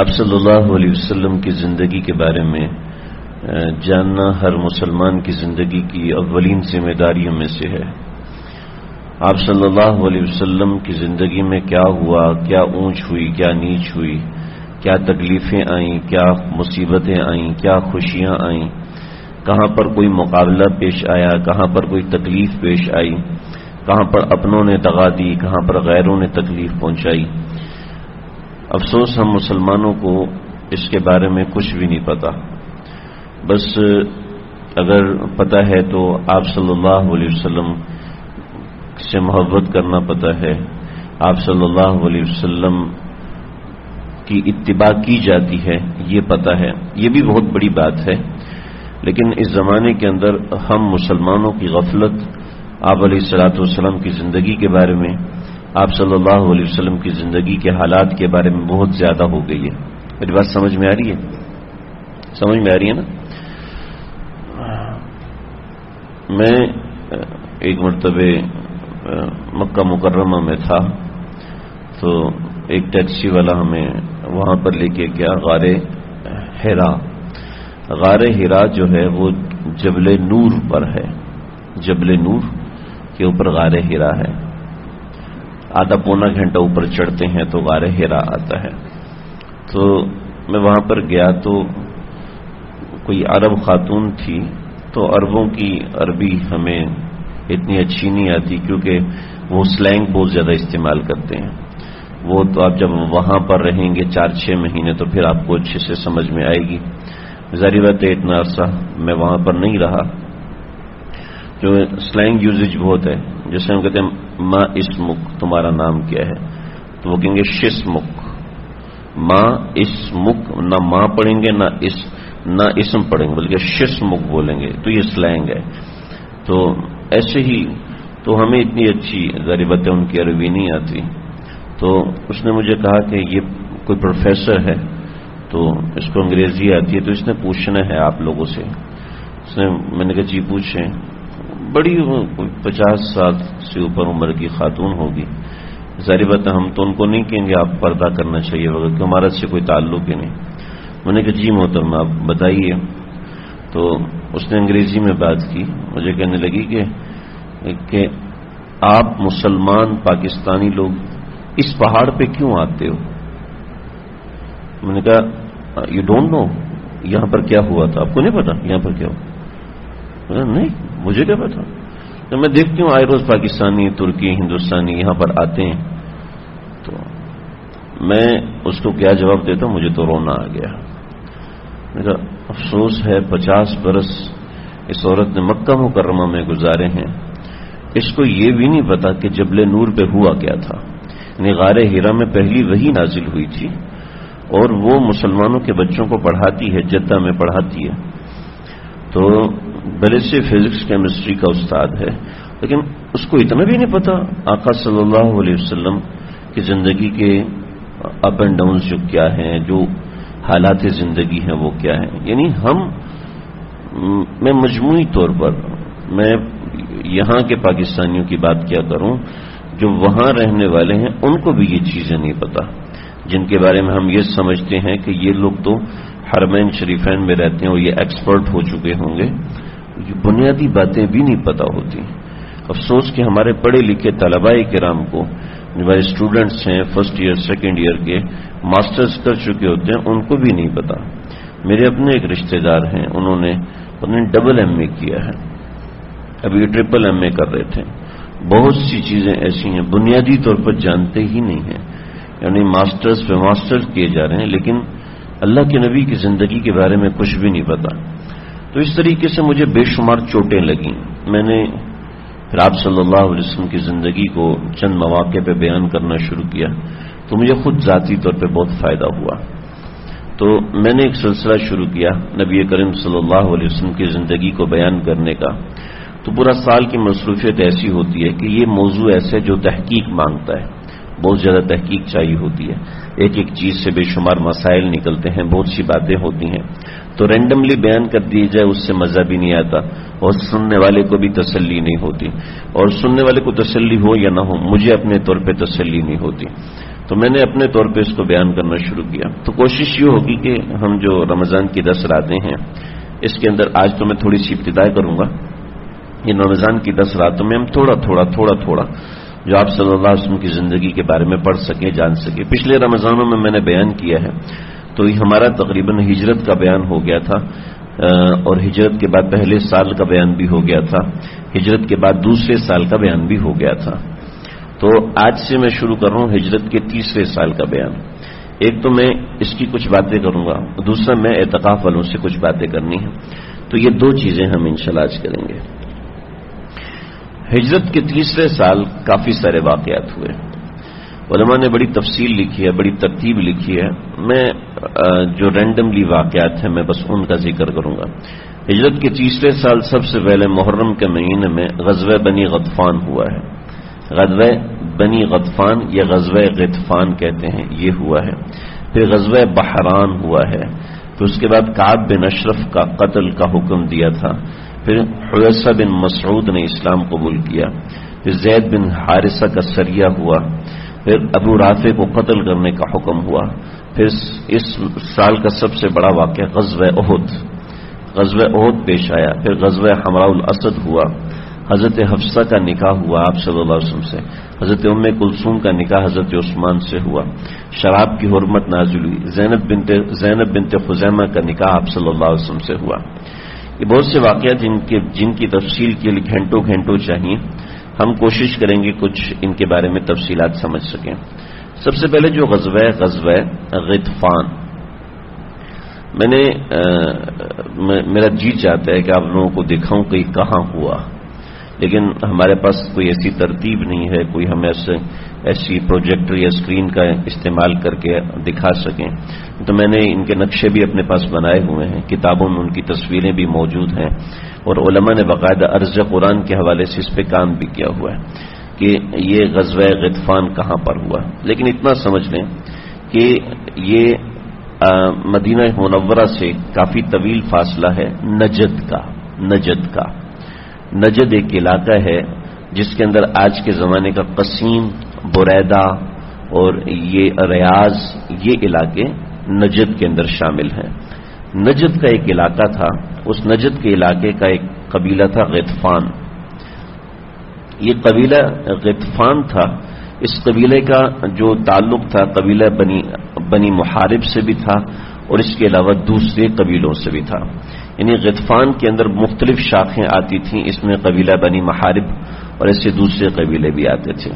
आप सल्लल्लाहु अलैहि वसल्लम की ज़िंदगी के बारे में जानना हर मुसलमान की ज़िंदगी की अव्वलीन जिम्मेदारियों में से है। आप सल्लल्लाहु अलैहि वसल्लम की ज़िंदगी में क्या हुआ, क्या ऊंच हुई, क्या नीच हुई, क्या तकलीफ़ें आईं, क्या मुसीबतें आईं, क्या खुशियाँ आईं, कहाँ पर कोई मुकाबला पेश आया, कहाँ पर कोई तकलीफ़ पेश आई, कहाँ पर अपनों ने दगा दी, कहाँ पर गैरों ने तकलीफ़ पहुंचाई। अफसोस हम मुसलमानों को इसके बारे में कुछ भी नहीं पता। बस, अगर पता है तो आप सल्लल्लाहु अलैहि वसल्लम से मोहब्बत करना पता है। आप सल्लल्लाहु अलैहि वसल्लम की इत्तिबा की जाती है, ये पता है। ये भी बहुत बड़ी बात है। लेकिन इस जमाने के अंदर हम मुसलमानों की गफलत, आप सलाम की ज़िंदगी के बारे में, आप सल्लल्लाहु अलैहि वसल्लम की ज़िंदगी के हालात के बारे में बहुत ज़्यादा हो गई है। मेरी बात समझ में आ रही है? समझ में आ रही है ना? मैं एक मरतबे मक्का मुकर्रमा में था तो एक टैक्सी वाला हमें वहाँ पर लेके गया, गारे हेरा। गारे हिरा जो है, वो जबले नूर पर है। जबले नूर के ऊपर गारे हिरा है। आधा पौना घंटा ऊपर चढ़ते हैं तो गारे हिरा आता है। तो मैं वहाँ पर गया तो कोई अरब खातून थी तो अरबों की अरबी हमें इतनी अच्छी नहीं आती, क्योंकि वो स्लैंग बहुत ज़्यादा इस्तेमाल करते हैं। वो तो आप जब वहाँ पर रहेंगे चार छह महीने तो फिर आपको अच्छे से समझ में आएगी। जारी बात है, इतना अरसा मैं वहाँ पर नहीं रहा। जो स्लैंग यूजेज बहुत है, जैसे हम कहते हैं, माँ इसमुख तुम्हारा नाम क्या है? तो वो कहेंगे शिस्मुख माँ इसमुख ना माँ पढ़ेंगे, ना इस ना इसम पढ़ेंगे, बल्कि शिस्मुख बोलेंगे। तो ये स्लैंग है। तो ऐसे ही तो हमें इतनी अच्छी जारी बात है उनकी अरबी नहीं आती। तो उसने मुझे कहा कि ये कोई प्रोफेसर है तो इसको अंग्रेज़ी आती है तो इसने पूछना है आप लोगों से। उसने, मैंने कहा, जी, पूछें। बड़ी पचास साल से ऊपर उम्र की खातून होगी। जारी बात हम तो उनको नहीं कहेंगे, आप पर्दा करना चाहिए वगैरह हमारा से कोई ताल्लुक ही नहीं। मैंने कहा, जी मोहतरमा, आप बताइए। तो उसने अंग्रेज़ी में बात की। मुझे कहने लगी कि कि आप मुसलमान पाकिस्तानी लोग इस पहाड़ पे क्यों आते हो? मैंने कहा यू डोंट नो यहाँ पर क्या हुआ था? आपको नहीं पता? यहाँ पर क्या हुआ? नहीं, मुझे क्या पता? तो मैं देखती हूँ, आए रोज पाकिस्तानी, तुर्की, हिंदुस्तानी यहाँ पर आते हैं। तो मैं उसको क्या जवाब देता मुझे तो रोना आ गया। मेरा अफसोस है पचास बरस इस औरत ने मक्का मुकर्रमा में गुजारे हैं। इसको ये भी नहीं पता कि जबले नूर पे हुआ क्या था। निगार हीरा में पहली वही नाजिल हुई थी और वो मुसलमानों के बच्चों को पढ़ाती है, जद्दा में पढ़ाती है। तो भले से फिजिक्स केमिस्ट्री का उस्ताद है, लेकिन उसको इतना भी नहीं पता, आका सल्लल्लाहु अलैहि वसल्लम की ज़िंदगी के अप एंड डाउन जो क्या हैं, जो हालात ज़िंदगी हैं, वो क्या है? यानी हम, मैं मजमूई तौर पर, मैं यहाँ के पाकिस्तानियों की बात क्या करूँ, जो वहाँ रहने वाले हैं, उनको भी ये चीज़ें नहीं पता, जिनके बारे में हम ये समझते हैं कि ये लोग तो हरमैन शरीफैन में रहते हैं और ये एक्सपर्ट हो चुके होंगे, ये बुनियादी बातें भी नहीं पता होती। अफसोस कि हमारे पढ़े लिखे तलबाई कराम को हमारे स्टूडेंट्स हैं फ़र्स्ट ईयर सेकेंड ईयर के मास्टर्स कर चुके होते हैं, उनको भी नहीं पता। मेरे अपने एक रिश्तेदार हैं, उन्होंने उन्होंने डबल एमए किया है। अभी ट्रिपल एमए कर रहे थे। बहुत सी चीज़ें ऐसी हैं, बुनियादी तौर पर जानते ही नहीं हैं। यानी मास्टर्स पे मास्टर्स किए जा रहे हैं, लेकिन अल्लाह के नबी की ज़िंदगी के बारे में कुछ भी नहीं पता। तो इस तरीके से मुझे बेशुमार चोटें लगी। मैंने फिर आप सल्लल्लाहु अलैहि वसल्लम की ज़िंदगी को चंद मौके पर बयान करना शुरू किया तो मुझे खुद जाती तौर पर बहुत फ़ायदा हुआ। तो मैंने एक सिलसिला शुरू किया नबी करीम सल्लल्लाहु अलैहि वसल्लम की ज़िंदगी को बयान करने का। तो पूरा साल की मसरूफियत ऐसी होती है कि ये मौजू ऐसे जो तहकीक माँगता है। बहुत ज़्यादा तहकीक चाहिए होती है। एक एक चीज़ से बेशुमार मसाइल निकलते हैं, बहुत सी बातें होती हैं। तो रेंडमली बयान कर दी जाए, उससे मज़ा भी नहीं आता और सुनने वाले को भी तसल्ली नहीं होती। और सुनने वाले को तसल्ली हो या ना हो, मुझे अपने तौर पे तसल्ली नहीं होती। तो मैंने अपने तौर पे इसको बयान करना शुरू किया। तो कोशिश ये होगी कि हम जो रमज़ान की दस रातें हैं, इसके अंदर आज तो मैं थोड़ी सी इब्तदाई करूँगा। इन रमज़ान की दस रातों में हम थोड़ा थोड़ा थोड़ा थोड़ा जो आप सल्लल्लाहु अलैहि वसल्लम की ज़िंदगी के बारे में पढ़ सके, जान सके। पिछले रमजानों में मैंने बयान किया है तो ये हमारा तकरीबन हिजरत का बयान हो गया था और हिजरत के बाद पहले साल का बयान भी हो गया था, हिजरत के बाद दूसरे साल का बयान भी हो गया था। तो आज से मैं शुरू कर रहा हूँ हिजरत के तीसरे साल का बयान। एक तो मैं इसकी कुछ बातें करूँगा, दूसरा मैं एतकाफ वालों से कुछ बातें करनी है। तो ये दो चीज़ें हम इंशाल्लाह आज करेंगे। हिजरत के तीसरे साल काफ़ी सारे वाकयात हुए। उलमा ने बड़ी तफसील लिखी है, बड़ी तरतीब लिखी है। मैं जो रैंडमली वाकयात हैं, मैं बस उनका ज़िक्र करूँगा। हिजरत के तीसरे साल सबसे पहले मुहर्रम के महीने में गजब बनी गतफान हुआ है। गजब बनी गदफान, या गजब गतफान कहते हैं, ये हुआ है। फिर गजब बहरान हुआ है। फिर उसके बाद काब बिन अशरफ का कत्ल का हुक्म दिया था। फिर हुसा बिन मसरूद ने इस्लाम कबूल किया। फिर जैद बिन हारिसा का सरिया हुआ। फिर अबू राफे को कत्ल करने का हुक्म हुआ। फिर इस साल का सबसे बड़ा वाक्य गजब ओहद गजब ओहद पेश आया। फिर गजब हमराउल असद हुआ। हज़रत हफ्सा का निकाह हुआ आप वसल्लम से। हज़रत उम कुलसूम का निकाह हज़रत उस्मान से हुआ। शराब की हरमत नाजुल हुई। जैनब बिनते जैनब बिनते खुजैमा का निकाह आप वसल्लम से हुआ। ये बहुत से वाकत जिनके जिनकी तफसील के लिए घंटों घंटों चाहिए। हम कोशिश करेंगे कुछ इनके बारे में तफसीलात समझ सकें। सबसे पहले जो गजब गजब गिदफान। मैंने आ, मेरा जी चाहता है कि आप लोगों को दिखाऊँ कि कहाँ हुआ। लेकिन हमारे पास कोई ऐसी तरतीब नहीं है, कोई हम ऐसे, ऐसी प्रोजेक्टर या स्क्रीन का इस्तेमाल करके दिखा सकें। तो मैंने इनके नक्शे भी अपने पास बनाए हुए हैं, किताबों में उनकी तस्वीरें भी मौजूद हैं, और उलमा ने बाकायदा अर्ज़ कुरान के हवाले से इस पर काम भी किया हुआ है कि ये गजब गतफान कहाँ पर हुआ। लेकिन इतना समझ लें कि ये मदीना मुनवरा से काफ़ी तवील फासला है नजद का नजद का। नजद एक इलाका है जिसके अंदर आज के जमाने का कसीम, बुरैदा और ये रियाज, ये इलाके नजद के अंदर शामिल हैं। नजद का एक इलाका था, उस नजद के इलाके का एक कबीला था गतफान। ये कबीला गतफान था, इस कबीले का जो ताल्लुक था, कबीला बनी बनी मुहारिब से भी था और इसके अलावा दूसरे कबीलों से भी था। यानी गतफान के अंदर मुख्तलिफ़ शाखें आती थीं, इसमें कबीला बनी महारिब और ऐसे दूसरे कबीले भी आते थे।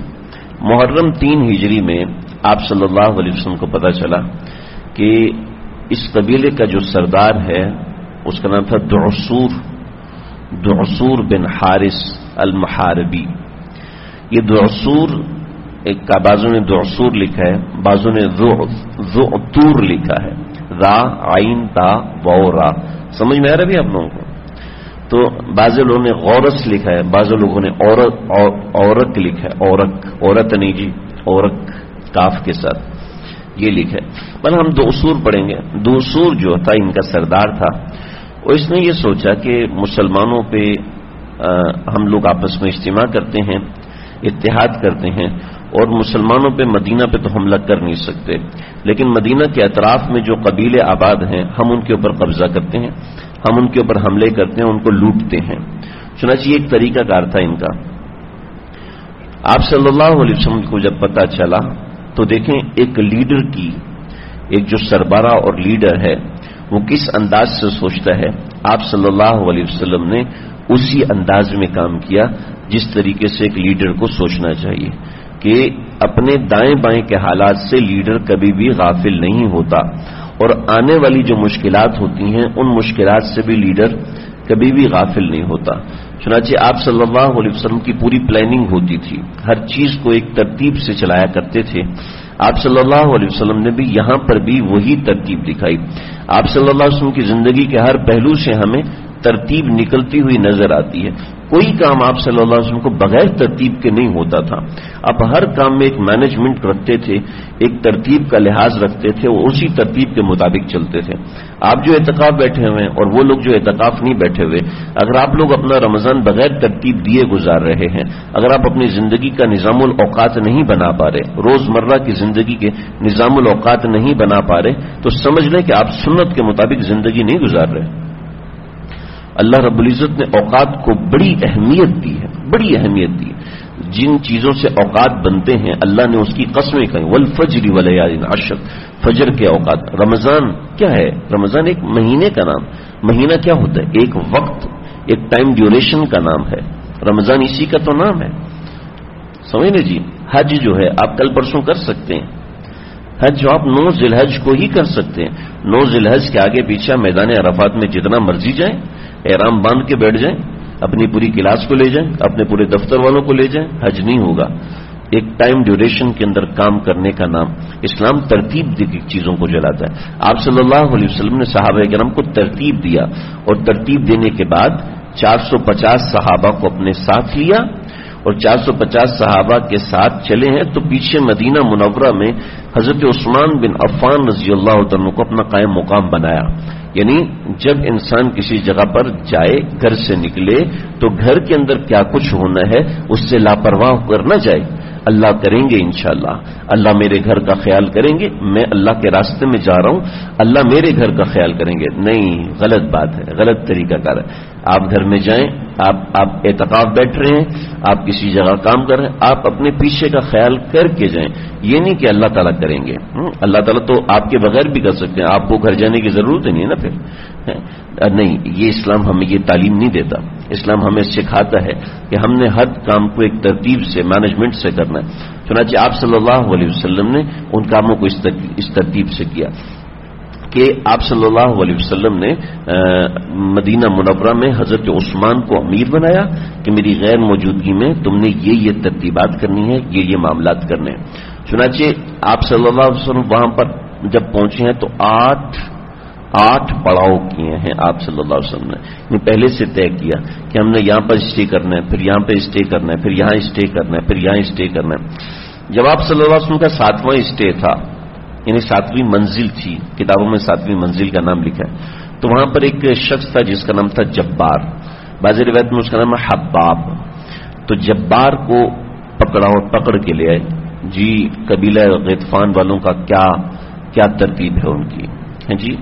मुहर्रम तीन हिजरी में आप सल्लल्लाहु अलैहि वसल्लम को पता चला कि इस कबीले का जो सरदार है, उसका नाम था दुसूर दुसूर बिन हारिस अल महारबी ये दुसूर एक का बाजू ने दुसूर लिखा है, बाजू ने तूर लिखा है। रा आइन ता वोरा समझ में आ रहा भी आप लोगों को? तो बाज लोगों ने गौरस लिखा है बाज लोगों ने औरत औरत लिखा है औरक औरत नहीं जी औरक काफ के साथ। ये लिखा है। मतलब हम दो उसूर पढ़ेंगे। दो उसूर जो था इनका सरदार था और इसने ये सोचा कि मुसलमानों पे आ, हम लोग आपस में इज्तिमा करते हैं इतिहाद करते हैं और मुसलमानों पे मदीना पे तो हमला कर नहीं सकते। लेकिन मदीना के अतराफ में जो कबीले आबाद हैं, हम उनके ऊपर कब्जा करते हैं, हम उनके ऊपर हमले करते हैं, उनको लूटते हैं। चाहिए एक तरीकाकार था इनका। आप सल्लल्लाहु अलैहि वसल्लम को जब पता चला तो देखें एक लीडर की, एक जो सरबरा और लीडर है, वो किस अंदाज से सोचता है, आप सल्लल्लाहु अलैहि वसल्लम ने उसी अंदाज में काम किया, जिस तरीके से एक लीडर को सोचना चाहिए। कि अपने दाएँ बाएँ के हालात से लीडर कभी भी गाफिल नहीं होता। और आने वाली जो मुश्किलात होती हैं, उन मुश्किलात से भी लीडर कभी भी गाफिल नहीं होता। चुनाचे आप सल्लल्लाहु अलैहि वसल्लम की पूरी प्लानिंग होती थी। हर चीज़ को एक तरतीब से चलाया करते थे। आप सल्लल्लाहु अलैहि वसल्लम ने भी यहाँ पर भी वही तरतीब दिखाई। आप सल्लल्लाहु अलैहि वसल्लम की ज़िंदगी के हर पहलू से हमें तरतीब निकलती हुई नज़र आती है। कोई काम आप सल्लल्लाहु अलैहि वसल्लम को बगैर तरतीब के नहीं होता था। आप हर काम में एक मैनेजमेंट रखते थे, एक तरतीब का लिहाज रखते थे और उसी तरतीब के मुताबिक चलते थे। आप जो एतकाफ बैठे हुए हैं और वो लोग जो एतकाफ नहीं बैठे हुए, अगर आप लोग अपना रमज़ान बगैर तरतीब दिए गुजार रहे हैं, अगर आप अपनी ज़िंदगी का निजामुल औकात नहीं बना पा रहे, रोज़मर्रा की ज़िंदगी के निजामुल औकात नहीं बना पा रहे तो समझ लें कि आप सुन्नत के मुताबिक ज़िंदगी नहीं गुजार रहे। अल्लाह रबुल्ज़त ने औकात को बड़ी अहमियत दी है, बड़ी अहमियत दी है। जिन चीज़ों से औकात बनते हैं, अल्लाह ने उसकी कस्में कही वल फजरी वलयालिन अशर, फजर के औकात। रमज़ान क्या है? रमज़ान एक महीने का नाम। महीना क्या होता है? एक वक्त, एक टाइम ड्यूरेशन का नाम है। रमज़ान इसी का तो नाम है। समझ ले जी, हज जो है, आप कल परसों कर सकते हैं। हज जो आप नौ जिलहज को ही कर सकते हैं। नौ जिलहज के आगे पीछे मैदान अरफात में जितना मर्ज़ी जाए। एहराम बाँध के बैठ जाएँ, अपनी पूरी क्लास को ले जाएँ, अपने पूरे दफ्तर वालों को ले जाएँ, हज नहीं होगा। एक टाइम ड्यूरेशन के अंदर काम करने का नाम इस्लाम तरतीब की चीज़ों को जलाता है। आप सल्लल्लाहु अलैहि वसल्लम ने साहब करम को तरतीब दिया और तरतीब देने के बाद 450 सहाबा को अपने साथ लिया और 450 सहाबा के साथ चले हैं तो पीछे मदीना मुनवरा में हज़रत उस्मान बिन अफान रज़ी अल्लाह को अपना कायम मुकाम बनाया। यानी जब इंसान किसी जगह पर जाए, घर से निकले तो घर के अंदर क्या कुछ होना है, उससे लापरवाह होकर जाए। अल्लाह करेंगे इंशाला अल्लाह मेरे घर का ख्याल करेंगे। मैं अल्लाह के रास्ते में जा रहा हूँ। अल्लाह मेरे घर का ख्याल करेंगे। नहीं गलत बात है गलत तरीका कार है। आप घर में जाएँ आप आप एतकाफ बैठ रहे हैं आप किसी जगह काम कर रहे हैं आप अपने पीछे का ख्याल करके जाएँ। ये नहीं कि अल्लाह ताला करेंगे। हम्म, अल्लाह ताला तो आपके बगैर भी कर सकते हैं। आपको घर जाने की ज़रूरत ही नहीं है ना फिर। नहीं ये इस्लाम हमें ये तालीम नहीं देता। इस्लाम हमें सिखाता है कि हमने हर काम को एक तरतीब से मैनेजमेंट से करना है। चुनाचे आप सल्लल्लाहु अलैहि वसल्लम ने उन कामों को इस तरतीब से किया। कि आप सल्लल्लाहु अलैहि वसल्लम ने आ, मदीना मुनवरा में हज़रत उस्मान को अमीर बनाया कि मेरी गैर मौजूदगी में तुमने ये ये तरतीबात करनी है ये ये मामलात करने हैं। चुनाचे आप वसल्लम वहाँ पर जब पहुँचे हैं तो आठ आठ पड़ाव किए हैं आप सल्लल्लाहु अलैहि वसल्लम ने। पहले से तय किया कि हमने यहाँ पर स्टे करना है, फिर यहाँ पर स्टे करना है, फिर यहाँ स्टे करना है, फिर यहाँ स्टे करना है। जब आप सल्लल्लाहु अलैहि वसल्लम का सातवां स्टे था, यानी सातवीं मंजिल थी, किताबों में सातवीं मंजिल का नाम लिखा है तो वहाँ पर एक शख्स था जिसका नाम था जब्बार। बाजी रिवायत में उसका नाम है हब्बाब। तो जब्बार को पकड़ा और पकड़ के ले आए। जी, कबीला गतफान वालों का क्या क्या तरतीब है उनकी? है जी?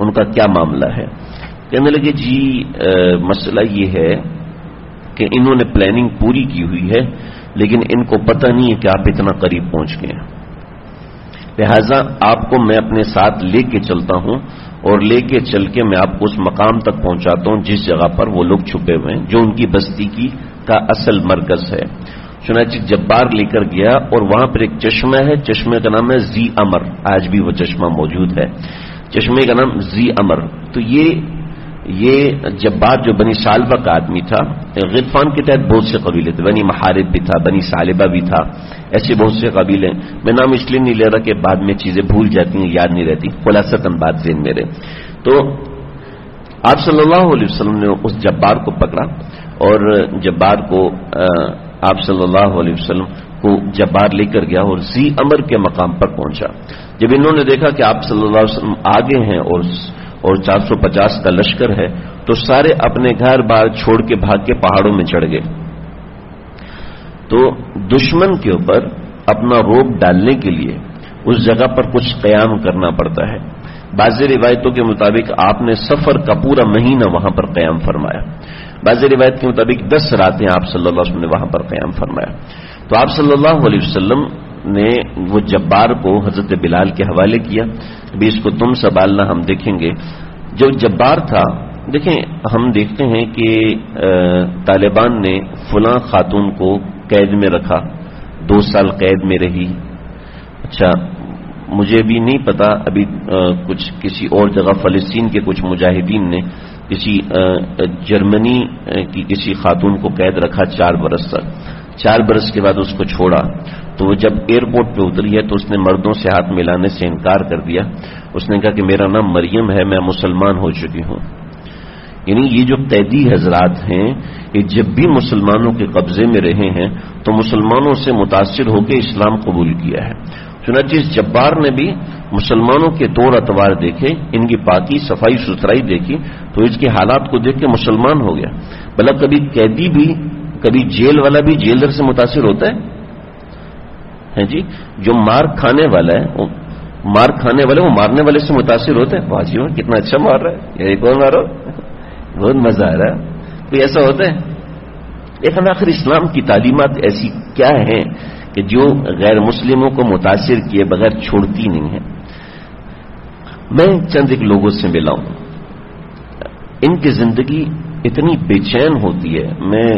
उनका क्या मामला है? कहने लगे जी आ, मसला ये है कि इन्होंने प्लानिंग पूरी की हुई है लेकिन इनको पता नहीं है कि आप इतना करीब पहुँच गए लिहाजा आपको मैं अपने साथ लेके चलता हूँ और लेके चल के मैं आपको उस मकाम तक पहुंचाता हूँ जिस जगह पर वो लोग छुपे हुए हैं जो उनकी बस्ती की का असल मरकज है। चुनाची जब्बार लेकर गया और वहाँ पर एक चश्मा है चश्मे का नाम है जी अमर। आज भी वो चश्मा मौजूद है। चश्मे का नाम जी अमर। तो ये ये जब्बार जो बनी सालबा का आदमी था, गिरफान के तहत बहुत से कबीले थे, बनी महारिब भी था, बनी सालिबा भी था, ऐसे बहुत से कबीले मैं नाम इसलिए नहीं ले रहा कि बाद में चीज़ें भूल जाती हैं, याद नहीं रहती। खुलासतन बात दिन मेरे तो आप सल्लल्लाहु अलैहि वसल्लम ने उस जब्बार को पकड़ा और जब्बार को आप सल्लल्लाहु अलैहि वसल्लम को जब्बार लेकर गया और जी अमर के मकाम पर पहुँचा। जब इन्होंने देखा कि आप सल्लल्लाहु अलैहि वसल्लम आगे हैं और और 450 का लश्कर है तो सारे अपने घर बार छोड़ के भाग के पहाड़ों में चढ़ गए। तो दुश्मन के ऊपर अपना रोप डालने के लिए उस जगह पर कुछ कयाम करना पड़ता है। बाज रिवायतों के मुताबिक आपने सफ़र का पूरा महीना वहाँ पर कयाम फरमाया। बाज रिवायत के मुताबिक दस रातें आप सल्लल्लाहु अलैहि वसल्लम ने वहाँ पर कयाम फरमाया। तो आप सल्लल्लाहु अलैहि वसल्लम ने वो जब्बार को हज़रत बिलाल के हवाले किया। भी इसको तुम संभालना हम देखेंगे। जो जब्बार था देखें हम देखते हैं कि तालिबान ने फुला खातून को कैद में रखा। दो साल कैद में रही। अच्छा मुझे भी नहीं पता अभी आ, कुछ किसी और जगह फलस्तीन के कुछ मुजाहिदीन ने किसी जर्मनी की किसी खातून को कैद रखा चार बरस तक। चार बरस के बाद उसको छोड़ा तो वो जब एयरपोर्ट पे उतरी है तो उसने मर्दों से हाथ मिलाने से इनकार कर दिया। उसने कहा कि मेरा नाम मरियम है, मैं मुसलमान हो चुकी हूँ। यानी ये जो कैदी हजरात हैं, ये जब भी मुसलमानों के कब्जे में रहे हैं तो मुसलमानों से मुतासर होकर इस्लाम कबूल किया है। चुनाच इस जब्बार ने भी मुसलमानों के तौर अतवार देखे, इनकी पाकी सफ़ाई सुथराई देखी तो इसके हालात को देख के मुसलमान हो गया। भला कभी कैदी भी कभी जेल वाला भी जेलर से मुतासर होता है? है जी? जो मार खाने वाला है, वो मार खाने वाले, वो मारने वाले से मुतासर होते हैं? बाजी कितना अच्छा मार रहा है। ये कौन मारो? बहुत मज़ा आ रहा है। कोई ऐसा होता है? लेकिन आखिर इस्लाम की तालीमत ऐसी क्या है कि जो गैर मुस्लिमों को मुतासर किए बगैर छोड़ती नहीं है? मैं चंद एक लोगों से मिला हूँ। इनकी ज़िंदगी इतनी बेचैन होती है। मैं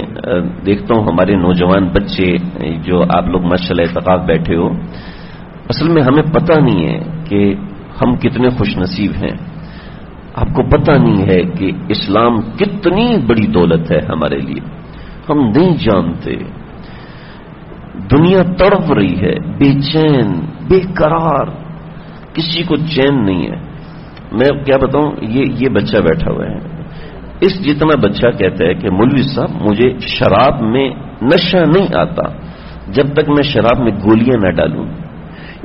देखता हूँ हमारे नौजवान बच्चे, जो आप लोग मशल एतकाफ बैठे हो। असल में हमें पता नहीं है कि हम कितने खुशनसीब हैं। आपको पता नहीं है कि इस्लाम कितनी बड़ी दौलत है हमारे लिए। हम नहीं जानते। दुनिया तड़प रही है, बेचैन, बेकरार। किसी को चैन नहीं है। मैं क्या बताऊँ, ये ये बच्चा बैठा हुआ है। इस जितना बच्चा कहता है कि मौलवी साहब, मुझे शराब में नशा नहीं आता, जब तक मैं शराब में गोलियाँ ना डालूं।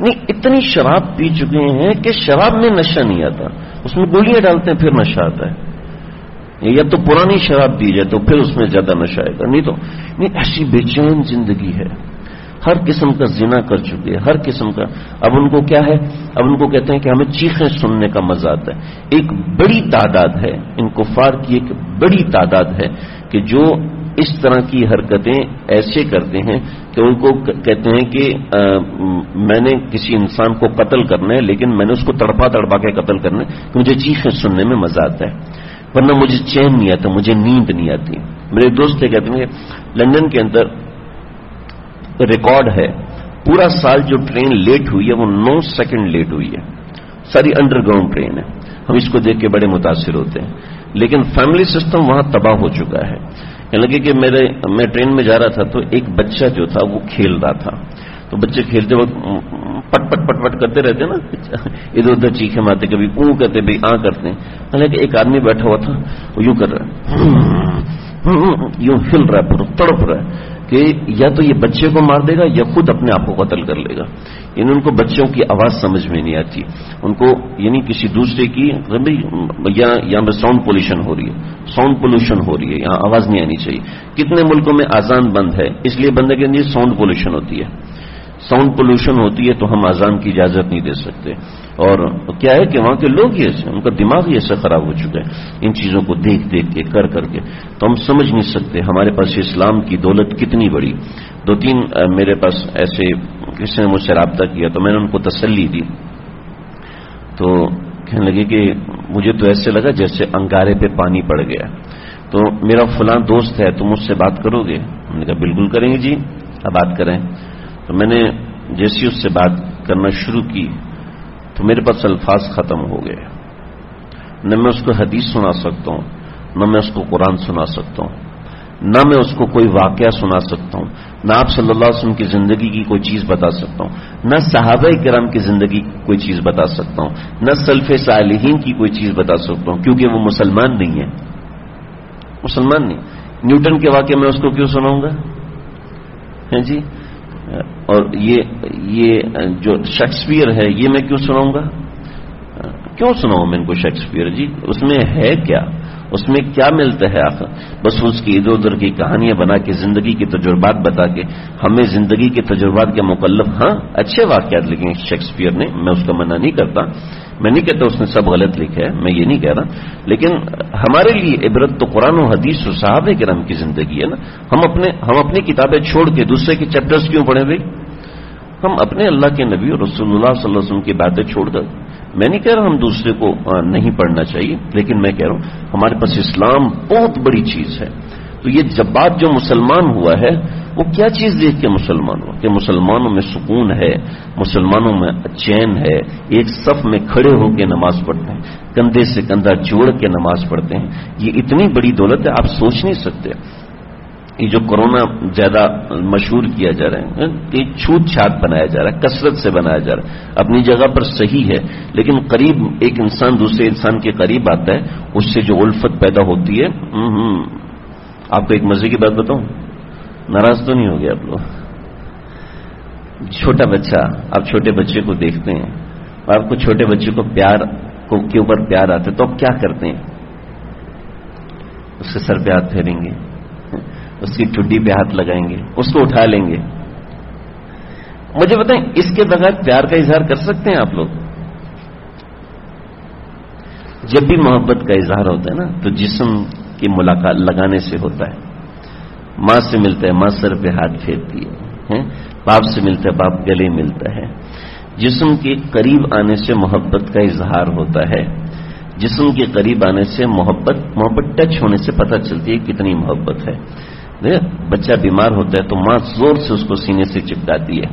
नहीं, इतनी शराब पी चुके हैं कि शराब में नशा नहीं आता। उसमें गोलियाँ डालते हैं, फिर नशा आता है। या तो पुरानी शराब पी जाए तो फिर उसमें ज़्यादा नशा आएगा। नहीं तो नहीं, ऐसी बेचैन ज़िंदगी है। हर किस्म का जिना कर चुके हैं हर किस्म का। अब उनको क्या है? अब उनको कहते हैं कि हमें चीखें सुनने का मज़ा आता है। एक बड़ी तादाद है इन कुफार की एक बड़ी तादाद है कि जो इस तरह की हरकतें ऐसे करते हैं कि उनको कहते हैं कि आ, मैंने किसी इंसान को कत्ल करना है लेकिन मैंने उसको तड़पा तड़पा के कत्ल करना है कि मुझे चीखें सुनने में मज़ा आता है। वरना मुझे चैन नहीं आता मुझे नींद नहीं आती। मेरे दोस्त कहते हैं लंदन के अंदर रिकॉर्ड है। पूरा साल जो ट्रेन लेट हुई है, वो नौ सेकंड लेट हुई है। सारी अंडरग्राउंड ट्रेन है। हम इसको देख के बड़े मुतासर होते हैं। लेकिन फैमिली सिस्टम वहाँ तबाह हो चुका है। लगे कि मेरे, मैं ट्रेन में जा रहा था तो एक बच्चा जो था, वो खेल रहा था। तो बच्चे खेलते वक्त पट पट पट पट करते रहते ना। इधर उधर चीखे मारते, कभी ऊ करते भाई आ करते। हालाँकि एक आदमी बैठा हुआ था, वो यूँ कर रहा है। यूँ हिल रहा है तड़प रहा है। कि या तो ये बच्चे को मार देगा या खुद अपने आप को कत्ल कर लेगा। यानी उनको बच्चों की आवाज़ समझ में नहीं आती। उनको यानी किसी दूसरे की या यहाँ पर साउंड पोल्यूशन हो रही है। साउंड पोल्यूशन हो रही है। यहाँ आवाज़ नहीं आनी चाहिए। कितने मुल्कों में आजान बंद है? इसलिए बंद कि साउंड पोल्यूशन होती है। साउंड पोल्यूशन होती है तो हम आजान की इजाज़त नहीं दे सकते। और क्या है कि वहाँ के लोग ही ऐसे उनका दिमाग ही ऐसा खराब हो चुका है, इन चीज़ों को देख देख के, कर करके तो हम समझ नहीं सकते, हमारे पास इस्लाम की दौलत कितनी बड़ी। दो तीन मेरे पास ऐसे किसी ने मुझसे रबता किया तो मैंने उनको तसल्ली दी। तो कहने लगे कि मुझे तो ऐसे लगा जैसे अंगारे पे पानी पड़ गया। तो मेरा फलां दोस्त है, तुम उससे बात करोगे? हमने कहा, बिल्कुल करेंगे जी, अब बात करें। तो मैंने जैसी उससे बात करना शुरू की तो मेरे पास अल्फाज खत्म हो गए। न मैं उसको हदीस सुना सकता हूँ, न मैं उसको कुरान सुना सकता हूँ, न मैं उसको कोई वाक्य सुना सकता हूँ, न आप सल्लल्लाहु अलैहि वसल्लम की ज़िंदगी की कोई चीज़ बता सकता हूँ, न साहबा कराम की ज़िंदगी की कोई चीज़ बता सकता हूँ, न सल्फ सालिहीन की कोई चीज़ बता सकता हूँ, क्योंकि वो मुसलमान नहीं है। मुसलमान नहीं। न्यूटन के वाक्य में उसको क्यों सुनाऊँगा? है जी? और ये ये जो शेक्सपियर है, ये मैं क्यों सुनाऊँगा? क्यों सुनाऊं मैं इनको शेक्सपियर जी, उसमें है क्या? उसमें क्या मिलता है आखिर? बस उसकी इधर उधर की कहानियाँ बना के ज़िंदगी के तजुर्बात बता के हमें ज़िंदगी के तजुर्बात के मुकल्लफ हाँ अच्छे वाक्यात लिखे शेक्सपियर ने, मैं उसका मना नहीं करता। मैं नहीं कहता उसने सब गलत लिखे है, मैं ये नहीं कह रहा। लेकिन हमारे लिए इबरत तो कुरान और हदीस और साहब करम की ज़िंदगी है ना। हम अपने, हम अपनी किताबें छोड़ के दूसरे के चैप्टर्स क्यों पढ़े भाई? हम अपने अल्लाह के नबी और रसुल्ला वसल्लम की बातें छोड़कर मैं नहीं कह रहा हम दूसरे को नहीं पढ़ना चाहिए, लेकिन मैं कह रहा हूँ, हमारे पास इस्लाम बहुत बड़ी चीज़ है। तो ये जब बात जो मुसलमान हुआ है, वो क्या चीज़ देख के मुसलमान हुआ? कि मुसलमानों में सुकून है, मुसलमानों में चैन है, एक सफ में खड़े होकर नमाज़ पढ़ते हैं, कंधे से कंधा जोड़ के नमाज़ पढ़ते हैं। ये इतनी बड़ी दौलत है, आप सोच नहीं सकते। ये जो कोरोना ज़्यादा मशहूर किया जा रहा है, कि छूत छात बनाया जा रहा है, कसरत से बनाया जा रहा है। अपनी जगह पर सही है, लेकिन करीब एक इंसान दूसरे इंसान के करीब आता है, उससे जो उल्फत पैदा होती है आपको एक मज़े की बात बताऊँ? नाराज़ तो नहीं हो गया आप लोग? छोटा बच्चा, आप छोटे बच्चे को देखते हैं, आपको छोटे बच्चे को प्यार, को, के ऊपर प्यार आता है तो आप क्या करते हैं? उसके सर पे हाथ फेरेंगे। उसकी ठुड्डी पे हाथ लगाएँगे उसको उठा लेंगे। मुझे बताएँ इसके बगैर प्यार का इजहार कर सकते हैं आप लोग? जब भी मोहब्बत का इजहार होता है ना तो जिस्म की मुलाकात लगाने से होता है। माँ से मिलता है माँ सर पे हाथ फेरती है, है? बाप से मिलता है बाप गले मिलता है। जिस्म के करीब आने से मोहब्बत का इजहार होता है। जिस्म के करीब आने से मोहब्बत मोहब्बत टच होने से पता चलती है कितनी मोहब्बत है। बच्चा बीमार होता है तो माँ ज़ोर से उसको सीने से चिपकाती है।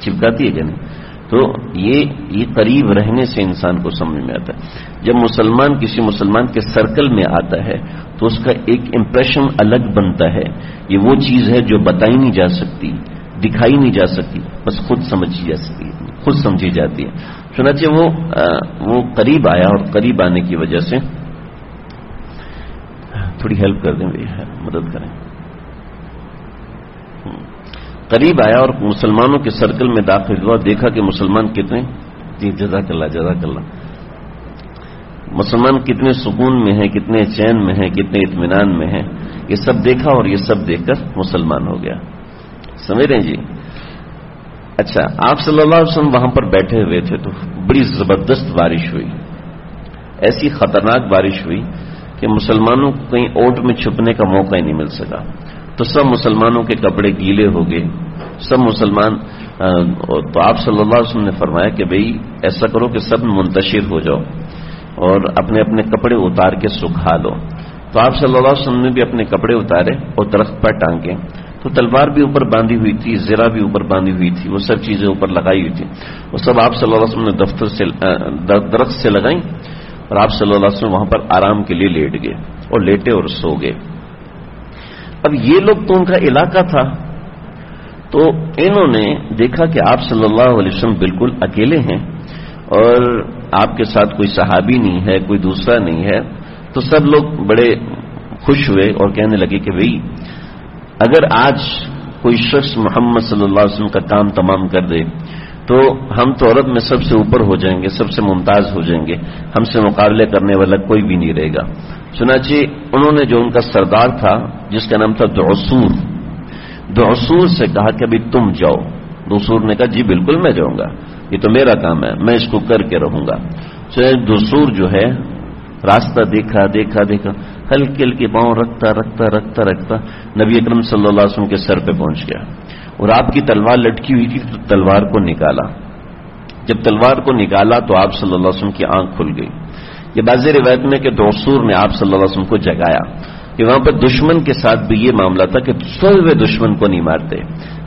चिपकाती है क्या नहीं तो ये ये करीब रहने से इंसान को समझ में आता है। जब मुसलमान किसी मुसलमान के सर्कल में आता है तो उसका एक इंप्रेशन अलग बनता है। ये वो चीज़ है जो बताई नहीं जा सकती दिखाई नहीं जा सकती बस खुद समझी जा सकती है खुद समझी जाती है। सुनाचे वो आ, वो करीब आया और करीब आने की वजह से थोड़ी हेल्प कर दें भैया मदद करें। करीब आया और मुसलमानों के सर्कल में दाखिल हुआ, देखा कि मुसलमान कितने? जी जजाकल्ला जजाकल्ला मुसलमान कितने सुकून में है, कितने चैन में है, कितने इतमान में है, ये सब देखा और ये सब देखकर मुसलमान हो गया। समझ रहे जी? अच्छा आप सल्लल्लाहु अलैहि वसल्लम वहाँ पर बैठे हुए थे तो बड़ी ज़बरदस्त बारिश हुई। ऐसी खतरनाक बारिश हुई कि मुसलमानों को कहीं ओट में छुपने का मौका ही नहीं मिल सका। तो सब मुसलमानों के कपड़े गीले हो गए। सब मुसलमान तो आप सल्लल्लाहु अलैहि वसल्लम ने फरमाया कि भाई, ऐसा करो कि सब मुंतशिर हो जाओ और अपने अपने कपड़े उतार के सुखा लो। तो आप सल्लल्लाहु अलैहि वसल्लम ने भी अपने कपड़े उतारे और दरख्त पर टांगे। तो तलवार भी ऊपर बांधी हुई थी, जरा भी ऊपर बांधी हुई थी, वो सब चीज़ें ऊपर लगाई हुई थी। वो सब आप वसल्लम ने दफ्तर से दरख्त से लगाई और आप वसल्लम वहाँ पर आराम के लिए लेट गए और लेटे और सो गए। अब ये लोग तो उनका इलाका था। तो इन्होंने देखा कि आप सल्लल्लाहु अलैहि वसल्लम बिल्कुल अकेले हैं और आपके साथ कोई सहाबी नहीं है, कोई दूसरा नहीं है तो सब लोग बड़े खुश हुए और कहने लगे कि भाई, अगर आज कोई शख्स मोहम्मद सल्लल्लाहु अलैहि वसल्लम का काम तमाम कर दे तो हम तो अरब में सबसे ऊपर हो जाएँगे, सबसे मुमताज़ हो जाएँगे, हमसे मुकाबले करने वाला कोई भी नहीं रहेगा। सुनाची उन्होंने जो उनका सरदार था, जिसका नाम था दोसूर दोसूर से कहा कि अभी तुम जाओ। दोसूर ने कहा, जी, बिल्कुल मैं जाऊँगा। ये तो मेरा काम है, मैं इसको करके रहूँगा। तो दोसूर जो है, रास्ता देखा देखा देखा, हल्के हल्के पाँव रखता रखता रखता रखता, नबी अकरम सल्लल्लाहु के सर पे पहुँच गया। और आपकी तलवार लटकी हुई थी तो तलवार को निकाला। जब तलवार को निकाला तो आप वसल्लम की आँख खुल गई। ये बाजी रिवायत में कि दोसूर ने आप सल्लल्लाहु अलैहि वसल्लम को जगाया कि वहाँ पर दुश्मन के साथ भी ये मामला था कि सोए दुश्मन को नहीं मारते।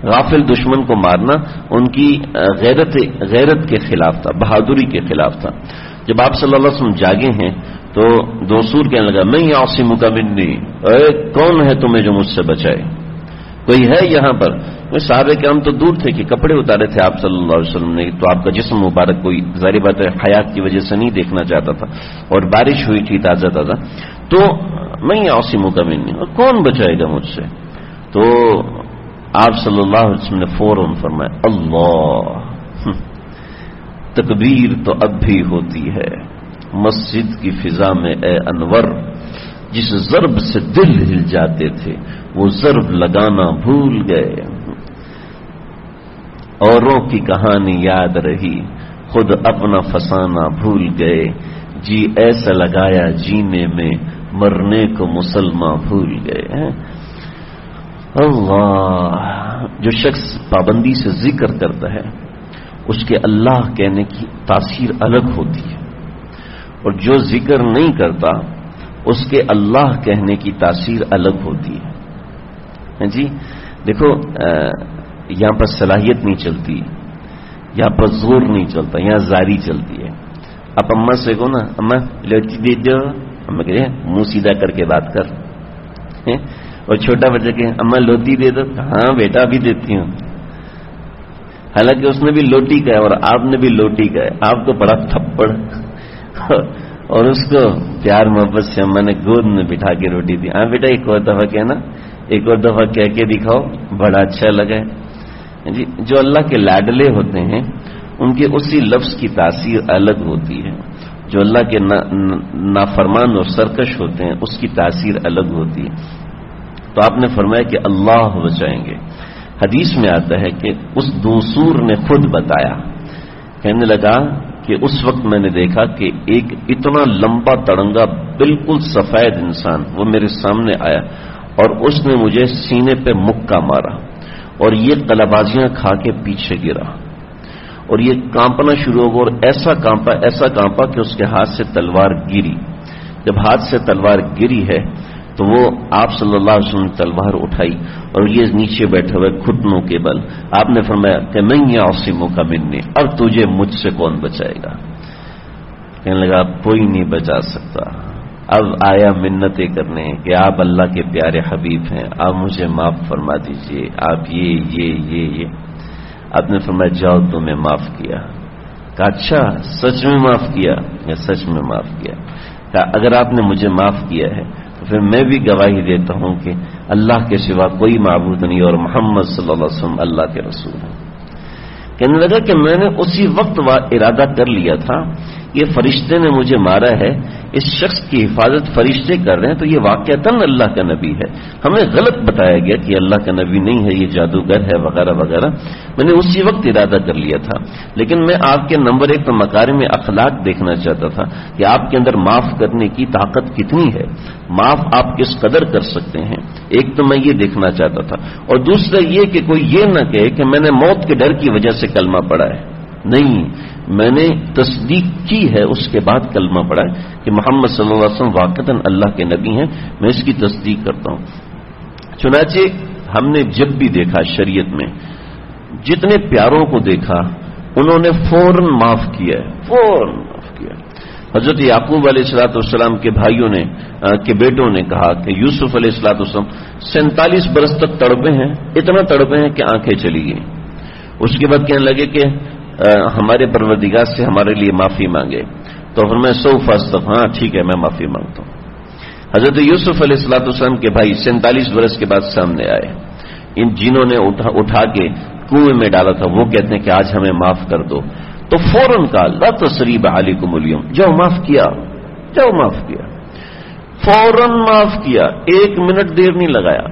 गाफिल दुश्मन को मारना उनकी गैरत गैरत के खिलाफ था, बहादुरी के खिलाफ था। जब आप सल्लल्लाहु अलैहि वसल्लम जागे हैं तो दोसूर कहने लगा, मैं आसिमु का मिन्नी, अरे कौन है तुम्हें जो मुझसे बचाए? कोई है यहाँ पर? मैं साहब हम तो दूर थे कि कपड़े उतारे थे आप सल्लल्लाहु अलैहि वसल्लम ने तो आपका जिस्म मुबारक कोई जारी बात है हयात की वजह से नहीं देखना चाहता था और बारिश हुई थी ताज़ा ताज़ा। तो मैं आसिमु का मिन्नी और कौन बचाएगा मुझसे? तो आप सल्लल्लाहु अलैहि वसल्लम ने फ़ौरन फरमाया अल्लाह हम्म, तकबीर तो अब भी होती है मस्जिद की फिजा में ए अनवर जिस जरब से दिल हिल जाते थे वो जरब लगाना भूल गए। औरों की कहानी याद रही। खुद अपना फसाना भूल गए। जी ऐसा लगाया जीने में, मरने को मुसलमान भूल गए अल्लाह, जो शख्स पाबंदी से ज़िक्र करता है, उसके अल्लाह कहने की तासीर अलग होती है। और जो ज़िक्र नहीं करता, उसके अल्लाह कहने की तासीर अलग होती है। हाँ जी, देखो यहाँ पर सलाहियत नहीं चलती, यहाँ पर ज़ोर नहीं चलता, यहाँ जारी चलती है। आप अम्मा से कहो ना, अम्मा, लड़की दे दो। अम्मा कह मुँह सीधा करके बात कर। है? और छोटा बच्चा के अम्मा, लोटी दे दो। हाँ बेटा भी देती हूँ। हालाँकि उसने भी लोटी का है और आपने भी लोटी का है। आपको बड़ा थप्पड़। और उसको प्यार मोहब्बत से अम्मा ने गोद में बिठा के रोटी दी। हाँ बेटा, एक और दफ़ा कहना, एक और दफ़ा कह के दिखाओ, बड़ा अच्छा लगा जी, जो अल्लाह के लाडले होते हैं, उनके उसी लफ्ज की तासीर अलग होती है। जो अल्लाह के नाफरमान और सरकश होते हैं, उसकी तासीर अलग होती है। तो आपने फरमाया कि अल्लाह बचाएँगे। हदीस में आता है कि उस दूसूर ने खुद बताया। कहने लगा कि उस वक्त मैंने देखा कि एक इतना लंबा तड़ंगा बिल्कुल सफ़ेद इंसान, वो मेरे सामने आया और उसने मुझे सीने पे मुक्का मारा। और ये कलाबाजियाँ खा के पीछे गिरा। और ये कांपना शुरू हो गया और ऐसा कांपा ऐसा कांपा कि उसके हाथ से तलवार गिरी। जब हाथ से तलवार गिरी है तो वो आप सल्लल्लाहु अलैहि वसल्लम तलवार उठाई और ये नीचे बैठे हुए घुटनों के बल, आपने फरमाया कि मैं ये आसिमों का मिलने अब तुझे मुझसे कौन बचाएगा? कहने लगा कोई नहीं बचा सकता। अब आया मिन्नतें करने कि आप अल्लाह के प्यारे हबीब हैं, आप मुझे माफ़ फरमा दीजिए, आप ये ये ये ये। आपने फरमाया, जाओ, तुम्हें माफ़ किया। कहा अच्छा सच में माफ़ किया? या, सच में माफ़ किया? कहा, अगर आपने मुझे माफ़ किया है तो फिर मैं भी गवाही देता हूँ कि अल्लाह के सिवा कोई मबूद नहीं और मोहम्मद वसल्लम अल्लाह के रसूल हैं। कहने लगा कि मैंने उसी वक्त इरादा कर लिया था, ये फरिश्ते ने मुझे मारा है इस शख्स की हिफाजत फरिश्ते कर रहे हैं तो ये वाक्यतन अल्लाह का नबी है। हमें गलत बताया गया कि अल्लाह का नबी नहीं है, ये जादूगर है, वगैरह वगैरह। मैंने उसी वक्त इरादा कर लिया था। लेकिन मैं आपके नंबर एक तो मकारे में अखलाक देखना चाहता था कि आपके अंदर माफ़ करने की ताकत कितनी है। माफ़ आप किस कदर कर सकते हैं? एक तो मैं ये देखना चाहता था। और दूसरा ये कि कोई ये न कहे कि मैंने मौत के डर की वजह से कलमा पड़ा है। नहीं। मैंने तस्दीक की है उसके बाद कलमा पड़ा है कि मोहम्मद वसल्लम वाकतन अल्लाह के नबी हैं। मैं इसकी तस्दीक करता हूँ। चुनाचे हमने जब भी देखा शरीयत में जितने प्यारों को देखा उन्होंने फ़ौरन माफ़ किया है फ़ौरन माफ़ किया हज़रत याकूब अलैहिस्सलाम के भाइयों ने आ, के बेटों ने कहा कि यूसुफ अलैहिस्सलाम सैंतालीस बरस तक तड़पे हैं इतना तड़पे हैं कि आँखें चली गई। उसके बाद कहने लगे कि हमारे परवरदिगार से हमारे लिए माफ़ी मांगे। तो फिर मैं सौ फस्तफ हाँ ठीक है मैं माफ़ी माँगता हूँ। हज़रत यूसुफ अलैहिस्सलाम के भाई सैंतालीस वर्ष के बाद सामने आए। इन जिन्होंने उठा, उठा के कुएँ में डाला था वो कहते हैं कि आज हमें माफ़ कर दो। तो फ़ौरन का ला तसरीब आली को मुलियम जाओ माफ़ किया जाओ माफ़ किया। फ़ौरन माफ़ किया। एक मिनट देर नहीं लगाया।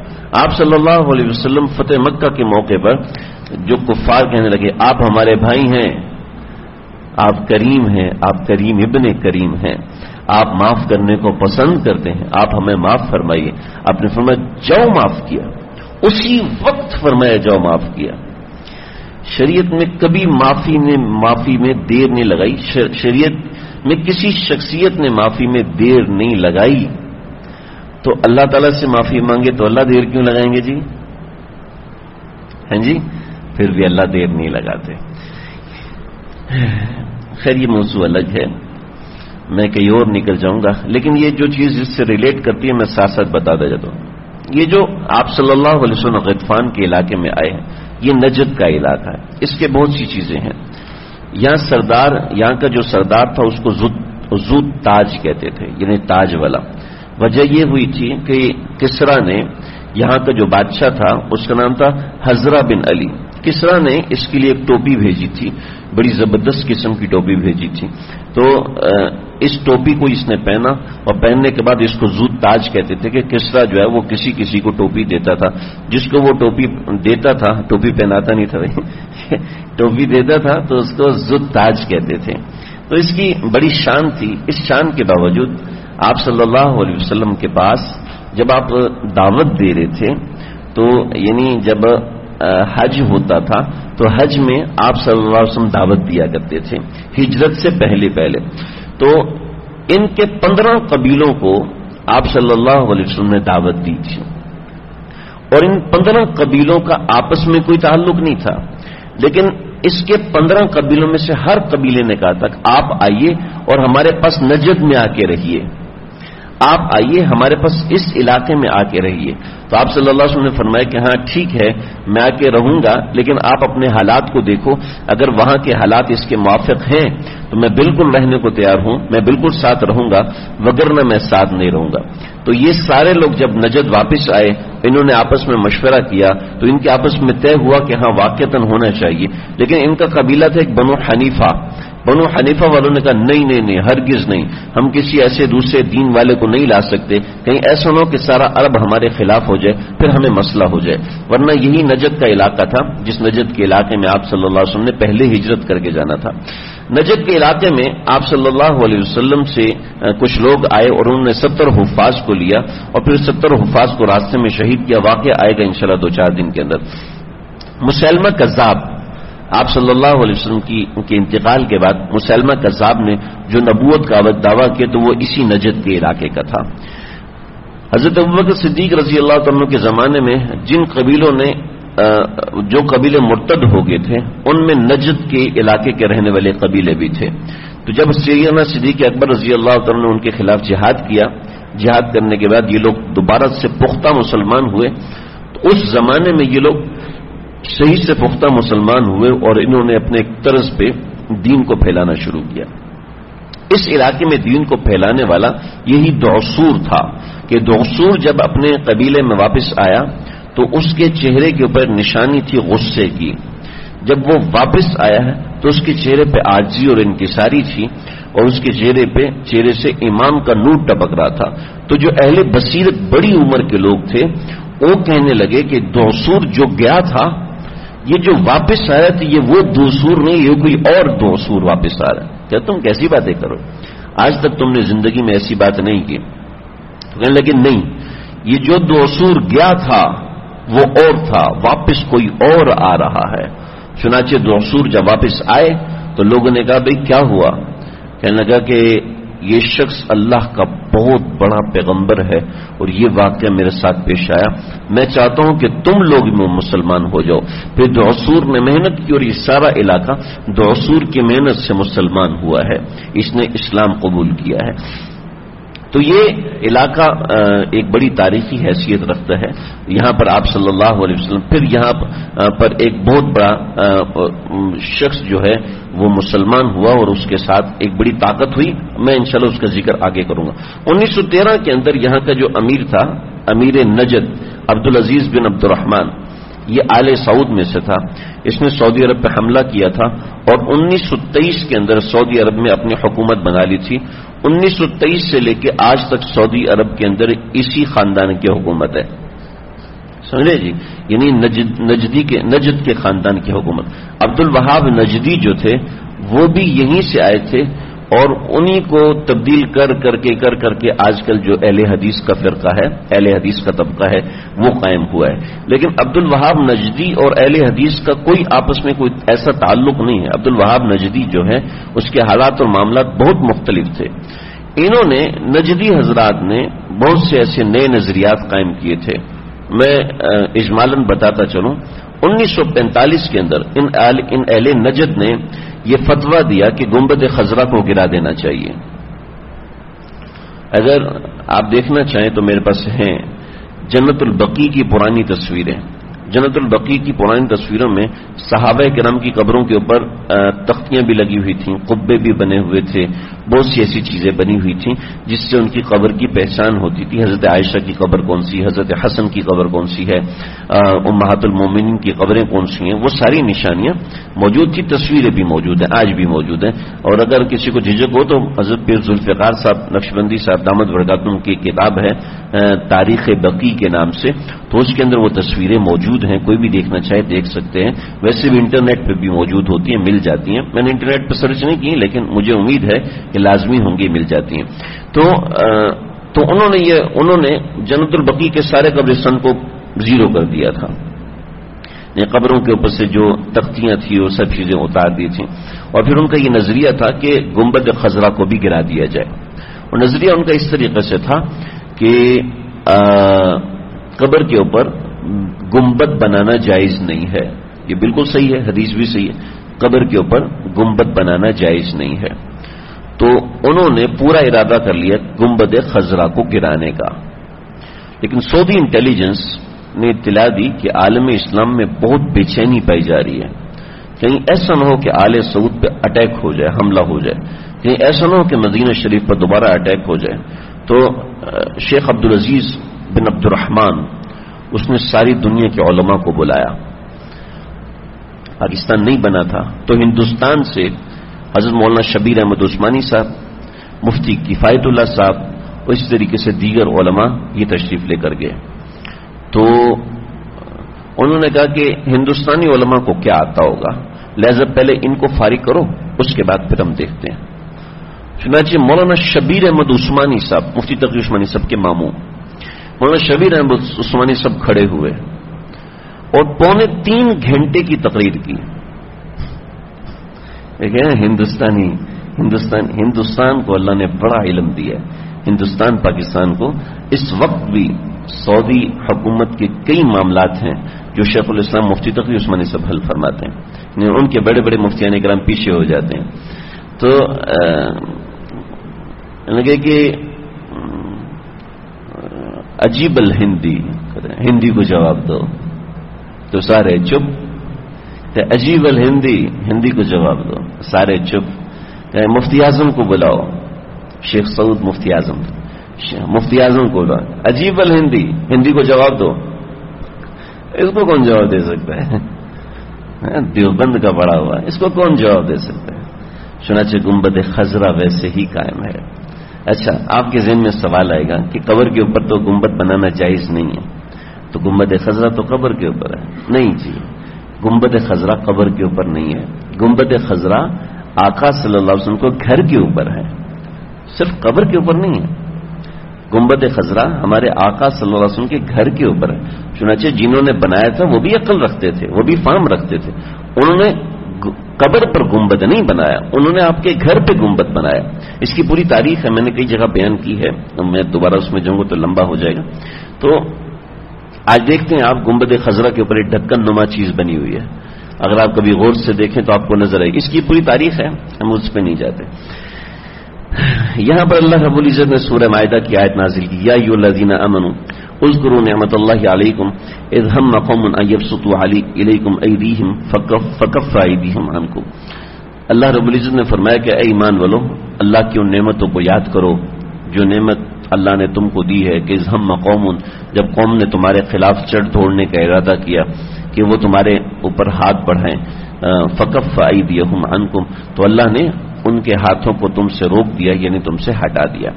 आप सल्लल्लाहु अलैहि वसल्लम फतेह मक्का के मौके पर जो कुफार कहने लगे, आप हमारे भाई हैं, आप करीम हैं, आप करीम इबन करीम हैं, आप माफ़ करने को पसंद करते हैं, आप हमें माफ़ फरमाइए। आपने फरमाया, जाओ माफ़ किया। उसी वक्त फरमाया, जाओ माफ़ किया। शरीयत में कभी माफ़ी ने, माफ़ी में देर नहीं लगाई। शरीयत में किसी शख्सियत ने माफ़ी में देर नहीं लगाई तो अल्लाह ताला से माफ़ी मांगे तो अल्लाह देर क्यों लगाएँगे जी? हैं जी? फिर भी अल्लाह देर नहीं लगाते। खैर, ये मौजू अलग है। मैं कहीं और निकल जाऊँगा, लेकिन ये जो चीज़ इससे रिलेट करती है, मैं साथ साथ बता जाता हूँ। ये जो आप सल्लल्लाहु अलैहि वसल्लम के इलाके में आए हैं, ये नजद का इलाका है। इसके बहुत सी चीज़ें हैं। यहाँ सरदार, यहाँ का जो सरदार था उसको जूद ताज कहते थे, यानी ताज वाला वजह यह हुई थी कि किसरा ने यहाँ का जो बादशाह था, उसका नाम था हजरा बिन अली। किसरा ने इसके लिए एक टोपी भेजी थी, बड़ी ज़बरदस्त किस्म की टोपी भेजी थी। तो इस टोपी को इसने पहना और पहनने के बाद इसको जूत ताज कहते थे कि किसरा जो है, वो किसी किसी को टोपी देता था। जिसको वो टोपी देता था, टोपी पहनाता नहीं था भाई, टोपी देता था तो उसको जुत ताज कहते थे। तो इसकी बड़ी शान थी। इस शान के बावजूद आप सल्लल्लाहु अलैहि वसल्लम के पास जब आप दावत दे रहे थे तो यानी जब हज होता था तो हज में आप अलैहि दावत दिया करते थे, हिजरत से पहले पहले। तो इनके पंद्रह कबीलों को आप सल्लल्लाहु अलैहि वसल्लम ने दावत दी थी। और इन पंद्रह कबीलों का आपस में कोई ताल्लुक नहीं था, लेकिन इसके पंद्रह कबीलों में से हर कबीले ने कहा था आप आइए और हमारे पास नजद में आके रहिए। आप आइए, हमारे पास इस इलाके में आके रहिए। तो आप सल्लल्लाहु अलैहि वसल्लम ने फरमाया कि हाँ ठीक है, मैं आके रहूँगा, लेकिन आप अपने हालात को देखो। अगर वहाँ के हालात इसके मुआफिक हैं तो मैं बिल्कुल रहने को तैयार हूँ, मैं बिल्कुल साथ रहूँगा, वगरना मैं साथ नहीं रहूँगा। तो ये सारे लोग जब नजद वापस आए, इन्होंने आपस में मशवरा किया तो इनके आपस में तय हुआ कि हाँ वाक्यतन होना चाहिए। लेकिन इनका कबीला था एक बनो हनीफा। बनो हनीफा वालों ने कहा, नहीं नहीं नहीं, हरगिज नहीं। हम किसी ऐसे दूसरे दीन वाले को नहीं ला सकते। कहीं ऐसा न हो कि सारा अरब हमारे खिलाफ हो जाए, फिर हमें मसला हो जाए। वरना यही नजद का इलाका था, जिस नजद के इलाके में आप सल्लल्लाहु अलैहि ने पहले हिजरत करके जाना था। नजद के इलाके में आप सल्लल्लाहु अलैहि वसल्लम से कुछ लोग आए और उन्होंने सत्तर हुफाज को लिया और फिर सत्तर हुफाज को रास्ते में शहीद किया। वाक़ आएगा इंशाल्लाह दो चार दिन के अंदर। मुसलमा कजाब आप सल्लल्लाहु अलैहि वसल्लम की, उनके इंतकाल के बाद मुसलमा कसाब ने जो नबूत का दावा किया तो वो इसी नजद के इलाके का था। हज़रत अबूबकर सिद्दीक रज़ी अल्लाह तु के जमाने में जिन कबीलों ने जो कबीले मुर्तद हो गए थे, उनमें नजद के इलाके के रहने वाले कबीले भी थे। तो जब सैना सिद्दीक अकबर रज़ी अल्लाह तु ने उनके खिलाफ जिहाद किया, जिहाद करने के बाद ये लोग दोबारा से पुख्ता मुसलमान हुए तो उस जमाने में ये लोग सही से पुख्ता मुसलमान हुए और इन्होंने अपने एक तर्ज पे दीन को फैलाना शुरू किया। इस इलाके में दीन को फैलाने वाला यही दौसूर था कि दौसूर जब अपने कबीले में वापस आया तो उसके चेहरे के ऊपर निशानी थी गुस्से की। जब वो वापस आया है तो उसके चेहरे पे आजी और इनकिसारी थी और उसके चेहरे पे, चेहरे से इमाम का नूर टपक रहा था। तो जो अहले बसीरत बड़ी उम्र के लोग थे, वो कहने लगे कि दौसूर जो गया था ये जो वापस आया तो ये वो दूसूर नहीं, ये कोई और दूसूर वापस आ रहा है। क्या तुम कैसी बातें करो? आज तक तुमने ज़िंदगी में ऐसी बात नहीं की। तो कहने लगे, नहीं, ये जो दूसूर गया था, वो और था, वापस कोई और आ रहा है। चुनाचे दूसूर जब वापस आए तो लोगों ने कहा, भाई, क्या हुआ? कहने लगा कि ये शख्स अल्लाह का बहुत बड़ा पैगंबर है और ये वाक्य मेरे साथ पेश आया। मैं चाहता हूँ कि तुम लोग मुसलमान हो जाओ। फिर दोसूर ने मेहनत की और ये सारा इलाका दौसूर की मेहनत से मुसलमान हुआ है। इसने इस्लाम कबूल किया है। तो ये इलाका एक बड़ी तारीखी हैसियत रखता है। यहाँ पर आप सल्लल्लाहु अलैहि वसल्लम, फिर यहाँ पर एक बहुत बड़ा शख्स जो है, वो मुसलमान हुआ और उसके साथ एक बड़ी ताकत हुई। मैं इंशाल्लाह उसका ज़िक्र आगे करूँगा। 1913 के अंदर यहाँ का जो अमीर था, अमीर Najd, Abdul Aziz bin Abdulrahman ये आले सऊद में से था। इसने सऊदी अरब पर हमला किया था और 1923 के अंदर सऊदी अरब में अपनी हुकूमत बना ली थी। 1923 से लेकर आज तक सऊदी अरब के अंदर इसी खानदान की हुकूमत है। समझे जी? यानी नजद, नजदी के नजद के खानदान की हुकूमत। अब्दुल वहाब नजदी जो थे वो भी यहीं से आए थे और उन्हीं को तब्दील कर, करके कर, करके आजकल जो अहले हदीस का फिरका है, अहले हदीस का तबका है, वो कायम हुआ है। लेकिन अब्दुल वहाब नजदी और अहले हदीस का कोई आपस में कोई ऐसा ताल्लुक नहीं है। अब्दुल वहाब नजदी जो है, उसके हालात और मामला बहुत मुख्तलिफ़ थे। इन्होंने नजदी हजरात ने बहुत से ऐसे नए नजरियात कायम किए थे। मैं इजमालन बताता चलूँ। 1945 के अंदर इन आल, इन अहले नजद ने यह फतवा दिया कि गुंबद खजरा को गिरा देना चाहिए। अगर आप देखना चाहें तो मेरे पास हैं जन्नतुल बकी की पुरानी तस्वीरें। जन्नतुल बकी की पुरानी तस्वीरों में सहाबा नाम की कब्रों के ऊपर तख्तियाँ भी लगी हुई थी कुब्बे भी बने हुए थे, बहुत सी ऐसी चीज़ें बनी हुई थी, जिससे उनकी कब्र की पहचान होती थी। हज़रत आयशा की कब्र कौन सी हज़रत हसन की कब्र कौन सी है? उम्मातुलमोमिन की कब्रें कौन सी हैं? वो सारी निशानियाँ मौजूद थी, तस्वीरें भी मौजूद हैं, आज भी मौजूद हैं। और अगर किसी को झिझक हो तो हज़रत पीर जुल्फ़ार साहब, नक्शबंदी साहब, दामद वर्गातुम की किताब है तारीख बकी के नाम से। तो उसके अंदर वो तस्वीरें मौजूद हैं कोई भी देखना चाहे देख सकते हैं। वैसे भी इंटरनेट पर भी मौजूद होती हैं मिल जाती हैं। मैंने इंटरनेट पर सर्च नहीं की लेकिन मुझे उम्मीद है कि लाजमी होंगी मिल जाती हैं। तो आ, तो उन्होंने ये उन्होंने जनतुल बकी के सारे कब्रिस्तान को ज़ीरो कर दिया था। ये कब्रों के ऊपर से जो तख्तियाँ थी वो सब चीज़ें उतार दी थी। और फिर उनका ये नज़रिया था कि गुंबद खजरा को भी गिरा दिया जाए। और नज़रिया उनका इस तरीके से था कि कब्र के ऊपर गुंबद बनाना जायज़ नहीं है। ये बिल्कुल सही है, हदीस भी सही है। कब्र के ऊपर गुंबद बनाना जायज़ नहीं है। तो उन्होंने पूरा इरादा कर लिया गुंबद खजरा को गिराने का। लेकिन सऊदी इंटेलिजेंस ने इतला दी कि आलम इस्लाम में बहुत बेचैनी पाई जा रही है। कहीं ऐसा न हो कि आले सऊद पे अटैक हो जाए, हमला हो जाए। कहीं ऐसा न हो कि मदीना शरीफ पर दोबारा अटैक हो जाए। तो शेख अब्दुल अज़ीज़ बिन अब्दुलरहमान उसने सारी दुनिया के ओलमा को बुलाया। पाकिस्तान नहीं बना था तो हिंदुस्तान से हज़रत मौलाना शबीर अहमद उस्मानी साहब, मुफ्ती किफायतुल्ला साहब, और इस तरीके से दीगर ओलमा ये तशरीफ़ लेकर गए। तो उन्होंने कहा कि हिंदुस्तानी ओलमा को क्या आता होगा? लिहाजा पहले इनको फारिग करो, उसके बाद फिर हम देखते हैं। चुनाचे मौलाना शबीर अहमद उस्मानी साहब, मुफ्ती तकी उस्मानी साहब के मामू मौलाना शबीर अहमद उस्मानी सब खड़े हुए और पौने तीन घंटे की तकरीर की। देखें हिंदुस्तानी, हिंदुस्तान हिंदुस्तान को अल्लाह ने बड़ा इलम दिया है। हिंदुस्तान, पाकिस्तान को। इस वक्त भी सऊदी हुकूमत के कई मामला हैं जो शेखुल इस्लाम मुफ्ती तकी उस्मानी सब हल फरमाते हैं। उनके बड़े बड़े मुफ्तियान कराम पीछे हो जाते हैं। तो लगे कि अजीबल हिंदी। हिंदी को जवाब दो। तो सारे चुप। तो अजीबल हिंदी हिंदी को जवाब दो। सारे चुप। मुफ्ती आज़म को बुलाओ। शेख सऊद मुफ्ती आज़म। मुफ्ती आज़म को बुलाओ। अजीबल हिंदी हिंदी को जवाब दो। इसको कौन जवाब दे सकता है? देवबंद का बड़ा हुआ। इसको कौन जवाब दे सकता है? सुनाचे गुंबद खजरा वैसे ही कायम है। अच्छा आपके जहन में सवाल आएगा कि कबर के ऊपर तो गुंबद बनाना जायज़ नहीं है। तो गुंबद खजरा तो कबर के ऊपर है। नहीं जी गुंबद खजरा कबर के ऊपर नहीं है। गुंबद खजरा आका सल्लल्लाहु अलैहि वसल्लम को घर के ऊपर है। सिर्फ़ कबर के ऊपर नहीं है। गुंबद खजरा हमारे आका सल्लल्लाहु अलैहि वसल्लम के घर के ऊपर है। चुनाचे जिन्होंने बनाया था, वो भी अकल रखते थे, वो भी फार्म रखते थे। उन्होंने कबर पर गुंबद नहीं बनाया। उन्होंने आपके घर पे गुंबद बनाया। इसकी पूरी तारीख है, मैंने कई जगह बयान की है। मैं दोबारा उसमें जाऊँगा तो लंबा हो जाएगा। तो आज देखते हैं आप गुंबद खजरा के ऊपर एक ढक्कन नुमा चीज़ बनी हुई है। अगर आप कभी गौर से देखें तो आपको नज़र आएगी। इसकी पूरी तारीख है, हम उस पर नहीं जाते। यहाँ पर अल्लाह रबुल इज़्ज़त ने सूर्य मायदा की आयत नाजिल की, या युल्लज़ीना अमनु उज़कुरू नेमतल्लाहि अलैकुम, इज़ कौमुन अन यबसुतु इलैकुम अयदीहिम फकफ्फ अयदीहिम अनकुम अल्लाह रब्बुल ने फरमाया कि, ए ईमान वालो, अल्लाह की उन नेमतों को याद करो। जो नेमत अल्लाह ने तुमको दी है, कि हम कौमुन, जब कौम ने तुम्हारे खिलाफ चढ़ दौड़ने का इरादा किया, कि वो तुम्हारे ऊपर हाथ बढ़ाएँ फकफ आई दिया अनकुम तो अल्लाह ने उनके हाथों को तुमसे रोक दिया, यानी तुमसे हटा दिया।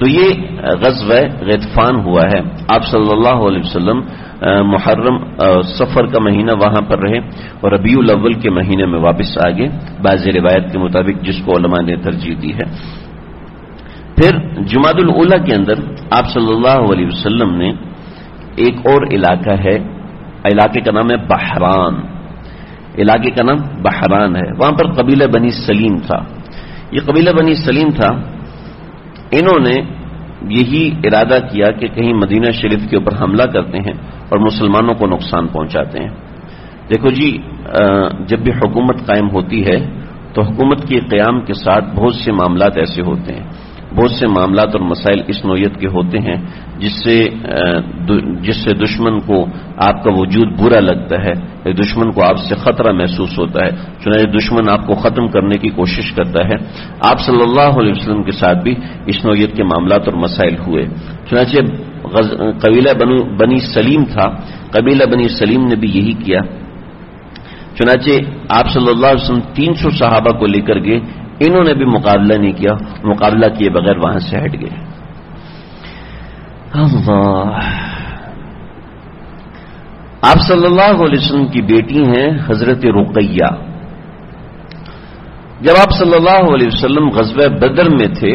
तो ये गजव गैतफान हुआ है। आप सल्लल्लाहु अलैहि वसल्लम मुहर्रम सफ़र का महीना वहाँ पर रहे और रबीउल अव्वल के महीने में वापस आ गए बाज रिवायत के मुताबिक जिसको उलमा ने तरजीह दी है। फिर जुमादुल उला के अंदर आप सल्लल्लाहु अलैहि वसल्लम ने एक और इलाका है, इलाके का नाम है बहरान। इलाके का नाम बहरान है। वहाँ पर कबीला बनी सलीम था। ये कबीला बनी सलीम था इन्होंने यही इरादा किया कि कहीं मदीना शरीफ के ऊपर हमला करते हैं और मुसलमानों को नुकसान पहुंचाते हैं। देखो जी जब भी हुकूमत कायम होती है तो हुकूमत के क्याम के साथ बहुत से मामला ऐसे होते हैं। बहुत से मामला और मसाइल इस नोयत के होते हैं, जिससे जिससे दुश्मन को आपका वजूद बुरा लगता है दुश्मन को आपसे खतरा महसूस होता है। चुनाचे दुश्मन आपको खत्म करने की कोशिश करता है। आप सल्लल्लाहु अलैहि वसल्लम के साथ भी इस नोयत के मामला और मसाइल हुए। चुनाचे कबीला बनी सलीम था। कबीला बनी सलीम ने भी यही किया। चुनाचे आप वसल्लम तीन सौ सहाबा को लेकर गए इन्होंने भी मुकाबला नहीं किया। मुकाबला किए बगैर वहाँ से हट गए। आप सल्लल्लाहु अलैहि वसल्लम की बेटी हैं हज़रत रुकैया। जब आप सल्लल्लाहु अलैहि वसल्लम गजब बदर में थे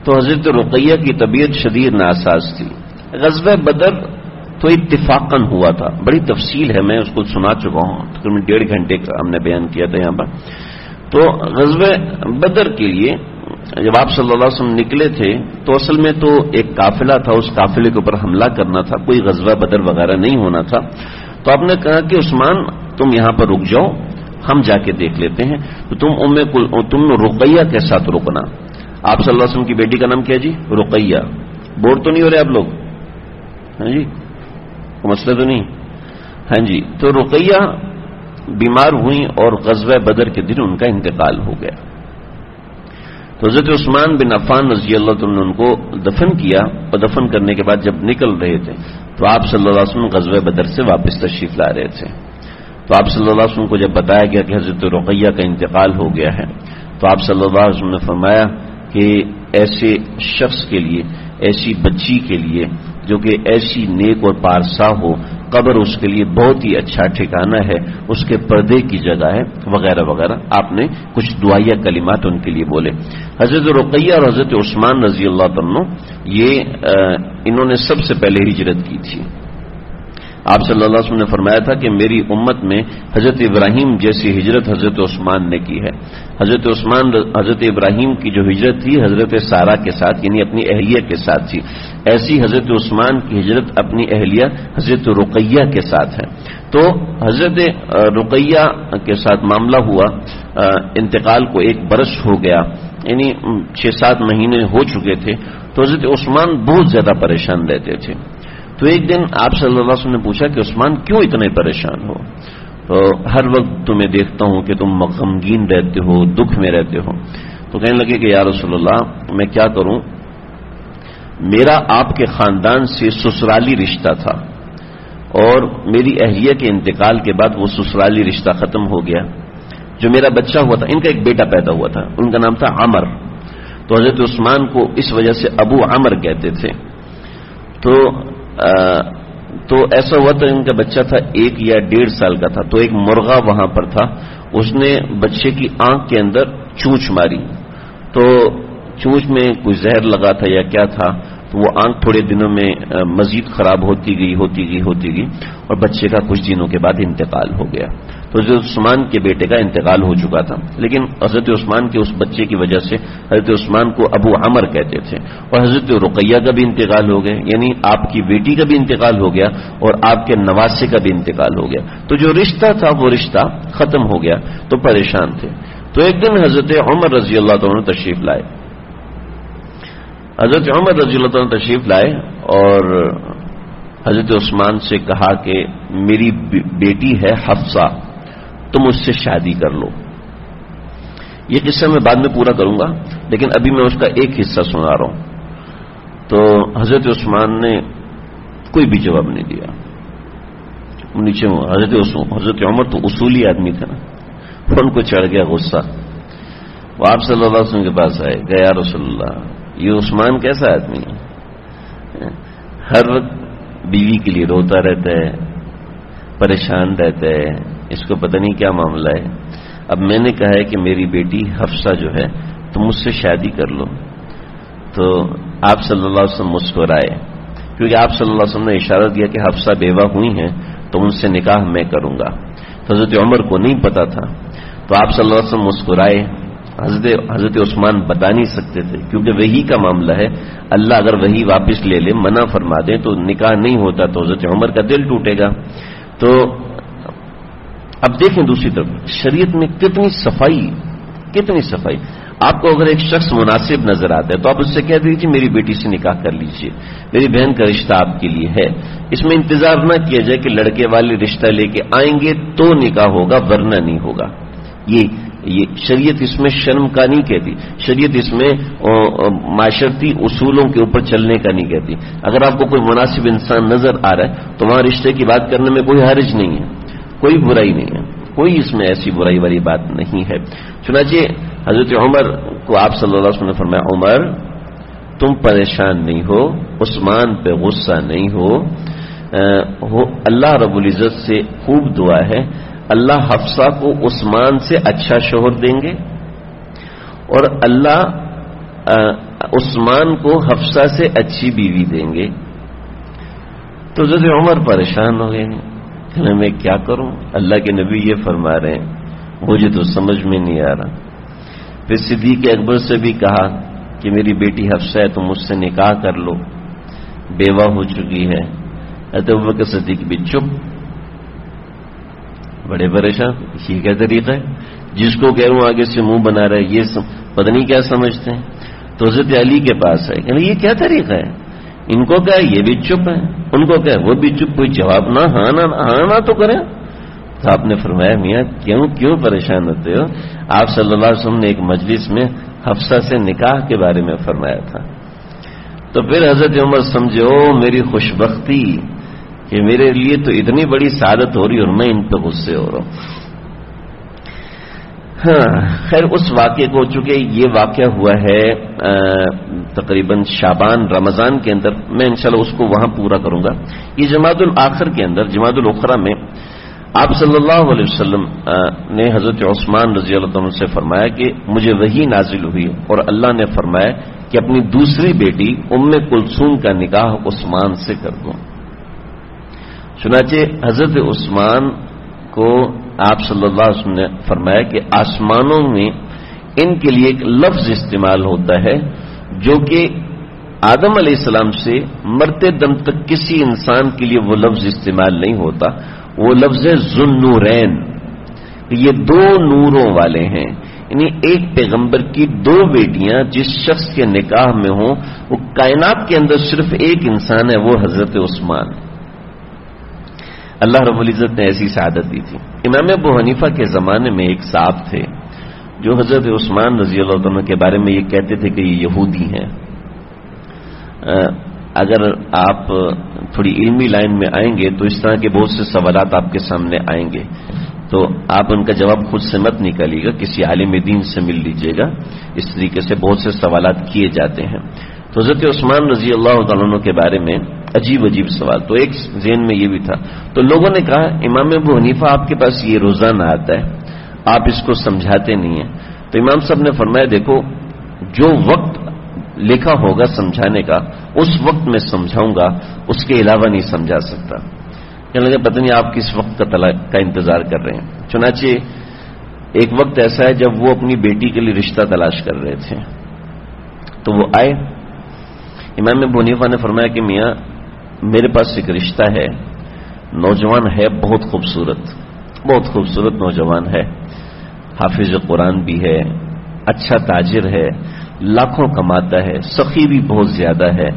तो हज़रत रुकैया की तबीयत शदीद नासाज थी। गजब बदर तो इतफाकन हुआ था। बड़ी तफसील है, मैं उसको सुना चुका हूँ। तकरीबन डेढ़ घंटे का हमने बयान किया था यहाँ पर। तो गजब बदर के लिए, जब आप सल्लल्लाहु अलैहि वसल्लम निकले थे तो असल में तो एक काफिला था, उस काफिले के ऊपर हमला करना था, कोई गजबा बदर वगैरह नहीं होना था। तो आपने कहा कि उस्मान, तुम यहाँ पर रुक जाओ, हम जाके देख लेते हैं। तो तुम उम्मे तुम रुकैया के साथ रुकना। आप सल्लल्लाहु की बेटी का नाम क्या जी? रुकैया। बोर तो नहीं हो रहे आप लोग? हाँ जी? मसला तो नहीं? हाँ जी तो रुकैया बीमार हुई और गजब बदर के दिन उनका इंतकाल हो गया। तो हज़रत उस्मान बिन अफान रज़ी अल्लाह ने उनको दफन किया और दफन करने के बाद जब निकल रहे थे तो आप वसल्लम गजब बदर से वापस तशरीफ़ ला रहे थे। तो आप सल्लल्लाहु को जब बताया गया कि हज़रत रुकैया का इंतकाल हो गया है तो आप वसल्लम ने फरमाया कि ऐसे शख्स के लिए, ऐसी बच्ची के लिए जो कि ऐसी नेक और पारसा हो, कब्र उसके लिए बहुत ही अच्छा ठिकाना है, उसके पर्दे की जगह है, वगैरह वगैरह। आपने कुछ दुआया कलिमात उनके लिए बोले। हज़रत रुकैया और हज़रत उस्मान रज़ी अल्लाह तनो ये इन्होंने सबसे पहले हिजरत की थी। आप सल्लल्लाहु अलैहि वसल्लम ने फरमाया था कि मेरी उम्मत में हज़रत इब्राहिम जैसी हिजरत हज़रत उस्मान ने की है। हज़रत उस्मान, हज़रत इब्राहिम की जो हिजरत थी, हज़रत सारा के साथ, यानी अपनी अहलिया के साथ थी। ऐसी हज़रत उस्मान की हिजरत अपनी अहलिया हज़रत रुकैया के साथ है। तो हज़रत रुकैया के साथ मामला हुआ इंतकाल को एक बरस हो गया, यानी छह सात महीने हो चुके थे तो हज़रत उस्मान बहुत ज़्यादा परेशान रहते थे। तो एक दिन आप सल्लल्लाहु अलैहि वसल्लम ने पूछा कि उस्मान क्यों इतने परेशान हो? तो हर वक्त तुम्हें देखता हूँ कि तुम गमगीन रहते हो, दुख में रहते हो। तो कहने लगे कि यार रसोल्ला मैं क्या करूँ? मेरा आपके खानदान से ससुराली रिश्ता था और मेरी अहलिया के इंतकाल के बाद वो ससुराली रिश्ता खत्म हो गया। जो मेरा बच्चा हुआ था, इनका एक बेटा पैदा हुआ था, उनका नाम था अमर तो हज़रत उस्मान को इस वजह से अबू अमर कहते थे। तो तो ऐसा हुआ था इनका बच्चा था एक या डेढ़ साल का था तो एक मुर्गा वहाँ पर था। उसने बच्चे की आँख के अंदर चूच मारी। तो चूच में कुछ जहर लगा था या क्या था तो वो आँख थोड़े दिनों में मजीद खराब होती गई होती गई होती गई और बच्चे का कुछ दिनों के बाद इंतकाल हो गया। तो हज़रत उस्मान के बेटे का इंतकाल हो चुका था, लेकिन हज़रत उस्मान के उस बच्चे की वजह से हज़रत उस्मान को अबू अमर कहते थे, और हज़रत रुकैया का भी इंतकाल हो गया, यानी आपकी बेटी का भी इंतकाल हो गया, और आपके नवासे का भी इंतकाल हो गया। तो जो रिश्ता था, वो रिश्ता खत्म हो गया तो परेशान थे। तो एक दिन हज़रत उमर रज़ी अल्लाह तशरीफ़ लाए। हज़रत उमर रज़ी तशरीफ़ लाए, और हज़रत उस्मान से कहा कि, मेरी बेटी है हफ्सा। तुम उससे शादी कर लो। ये किस्सा मैं बाद में पूरा करूँगा, लेकिन अभी मैं उसका एक हिस्सा सुना रहा हूँ। तो हज़रत उस्मान ने कोई भी जवाब नहीं दिया। नीचे हज़रत हज़रत उमर तो उसूली आदमी था ना। उनको चढ़ गया गुस्सा। वो आप सल्लल्लाहु के पास आए, गया रसोल्ला ये उस्मान कैसा आदमी है? हर वक्त बीवी के लिए रोता रहता है, परेशान रहता है इसको पता नहीं क्या मामला है। अब मैंने कहा है कि मेरी बेटी हफ्सा जो है तुम मुझसे शादी कर लो। तो आप सल्लल्लाहु अलैहि वसल्लम मुस्कुराए। क्योंकि आप सल्लल्लाहु अलैहि वसल्लम ने इशारा दिया कि हफ्सा बेवा हुई हैं तो उनसे निकाह मैं करूँगा। तो हज़रत उमर को नहीं पता था। तो आप सल्लल्लाहु अलैहि वसल्लम मुस्कुराए। हज़रत हज़रत उस्मान बता नहीं सकते थे, क्योंकि वही का मामला है। अल्लाह अगर वही वापस ले ले, मना फरमा दे तो निकाह नहीं होता तो हज़रत उमर का दिल टूटेगा। तो अब देखें दूसरी तरफ़, शरीयत में कितनी सफ़ाई कितनी सफ़ाई। आपको अगर एक शख्स मुनासिब नज़र आता है तो आप उससे कह दीजिए, मेरी बेटी से निकाह कर लीजिए। मेरी बहन का रिश्ता आपके लिए है। इसमें इंतज़ार ना किया जाए कि लड़के वाले रिश्ता लेके आएँगे तो निकाह होगा, वरना नहीं होगा। ये ये शरीयत इसमें शर्म का नहीं कहती। शरीयत इसमें माशरती उसूलों के ऊपर चलने का नहीं कहती। अगर आपको कोई मुनासिब इंसान नज़र आ रहा है तो वहाँ रिश्ते की बात करने में कोई हर्ज नहीं है। कोई बुराई नहीं है। कोई इसमें ऐसी बुराई वाली बात नहीं है। चुनाचे हज़रत उमर को आप सल्लल्लाहु अलैहि वसल्लम ने फरमाया उमर तुम परेशान नहीं हो उस्मान पे गुस्सा नहीं हो, हो अल्लाह रबुल इज़्ज़त से खूब दुआ है। अल्लाह हफ्सा को उस्मान से अच्छा शोहर देंगे और अल्लाह उस्मान को हफ्सा से अच्छी बीवी देंगे। तो जैसे उमर परेशान हो गए। कहने मैं क्या करूँ? अल्लाह के नबी ये फरमा रहे हैं। मुझे तो समझ में नहीं आ रहा। फिर सिद्दीक अकबर से भी कहा कि मेरी बेटी हफ्सा है तो मुझसे निकाह कर लो। बेवा हो चुकी है। अतः सिद्दीक भी चुप। बड़े परेशान। ये क्या तरीका है? जिसको कह रहा हूँ आगे से मुँह बना रहे ये सम, पता नहीं क्या समझते हैं। तो हज़रत अली के पास है कहने ये क्या तरीका है? इनको कहे, ये भी चुप है। उनको कहे, वो भी चुप, कोई जवाब ना हाँ ना हाँ ना तो करें। तो आपने फरमाया, मियाँ, क्यों क्यों परेशान होते हो? आप सल्लल्लाहु अलैहि वसल्लम ने एक मजलिस में हफ्सा से निकाह के बारे में फरमाया था। तो फिर हज़रत उमर, समझो, मेरी खुशबख्ती कि मेरे लिए तो इतनी बड़ी सादत हो रही और मैं इन पर गुस्से हो रहा हूँ। हाँ। खैर, उस वाक्य को, चूँकि ये वाक्य हुआ है तकरीबन शाबान रमज़ान के अंदर, मैं इंशाल्लाह उसको वहाँ पूरा करूँगा। ये जमातुल आखिर के अंदर, जमातुल उखरा में, आप सल्लल्लाहु अलैहि वसल्लम ने हज़रत उस्मान रज़ी अल्लाह से फरमाया कि मुझे वही नाजिल हुई और अल्लाह ने फरमाया कि अपनी दूसरी बेटी, उम्म कुलसूम का निकाह उस्मान से कर दो। सुनाचे हज़रत उस्मान को आप सल्लल्लाहु अलैहि वसल्लम ने फरमाया कि आसमानों में इनके लिए एक लफ्ज इस्तेमाल होता है, जो कि आदम सलाम से मरते दम तक किसी इंसान के लिए वो लफ्ज इस्तेमाल नहीं होता। वो लफ्ज है जुन्नूरैन। ये दो नूरों वाले हैं। यानी एक पैगंबर की दो बेटियाँ जिस शख्स के निकाह में हो, वो कायनात के अंदर सिर्फ़ एक इंसान है, वो हज़रत उस्मान। अल्लाह रबुल्जत ने ऐसी शहादत दी थी। इमाम अबू हनीफा के जमाने में एक साहब थे, जो हज़रत उस्मान रज़ी अल्लाह के बारे में ये कहते थे कि ये यहूदी हैं। अगर आप थोड़ी इल्मी लाइन में आएँगे तो इस तरह के बहुत से सवाल आपके सामने आएँगे। तो आप उनका जवाब खुद से मत निकालिएगा, किसी आलिम दीन से मिल लीजिएगा। इस तरीके से बहुत से सवाल किए जाते हैं। तो हज़रत उस्मान रज़ी अल्लाह के बारे में अजीब अजीब सवाल। तो एक जेन में ये भी था। तो लोगों ने कहा, इमाम अबू हनीफा, आपके पास ये रोज़ाना आता है। आप इसको समझाते नहीं है। तो इमाम साहब ने फरमाया, देखो, जो वक्त लिखा होगा समझाने का, उस वक्त में समझाऊँगा, उसके अलावा नहीं समझा सकता। कहने लगे, पता नहीं, आप किस वक्त का तलाक का इंतज़ार कर रहे हैं? चुनाचे, एक वक्त ऐसा है, जब वो अपनी बेटी के लिए रिश्ता तलाश कर रहे थे। तो वो आए। इमाम बुनीफा ने फरमाया कि, मियाँ मेरे पास एक रिश्ता है। नौजवान है, बहुत खूबसूरत। बहुत खूबसूरत नौजवान है। हाफिज कुरान भी है। अच्छा ताजिर है। लाखों कमाता है। सखी भी बहुत ज़्यादा है।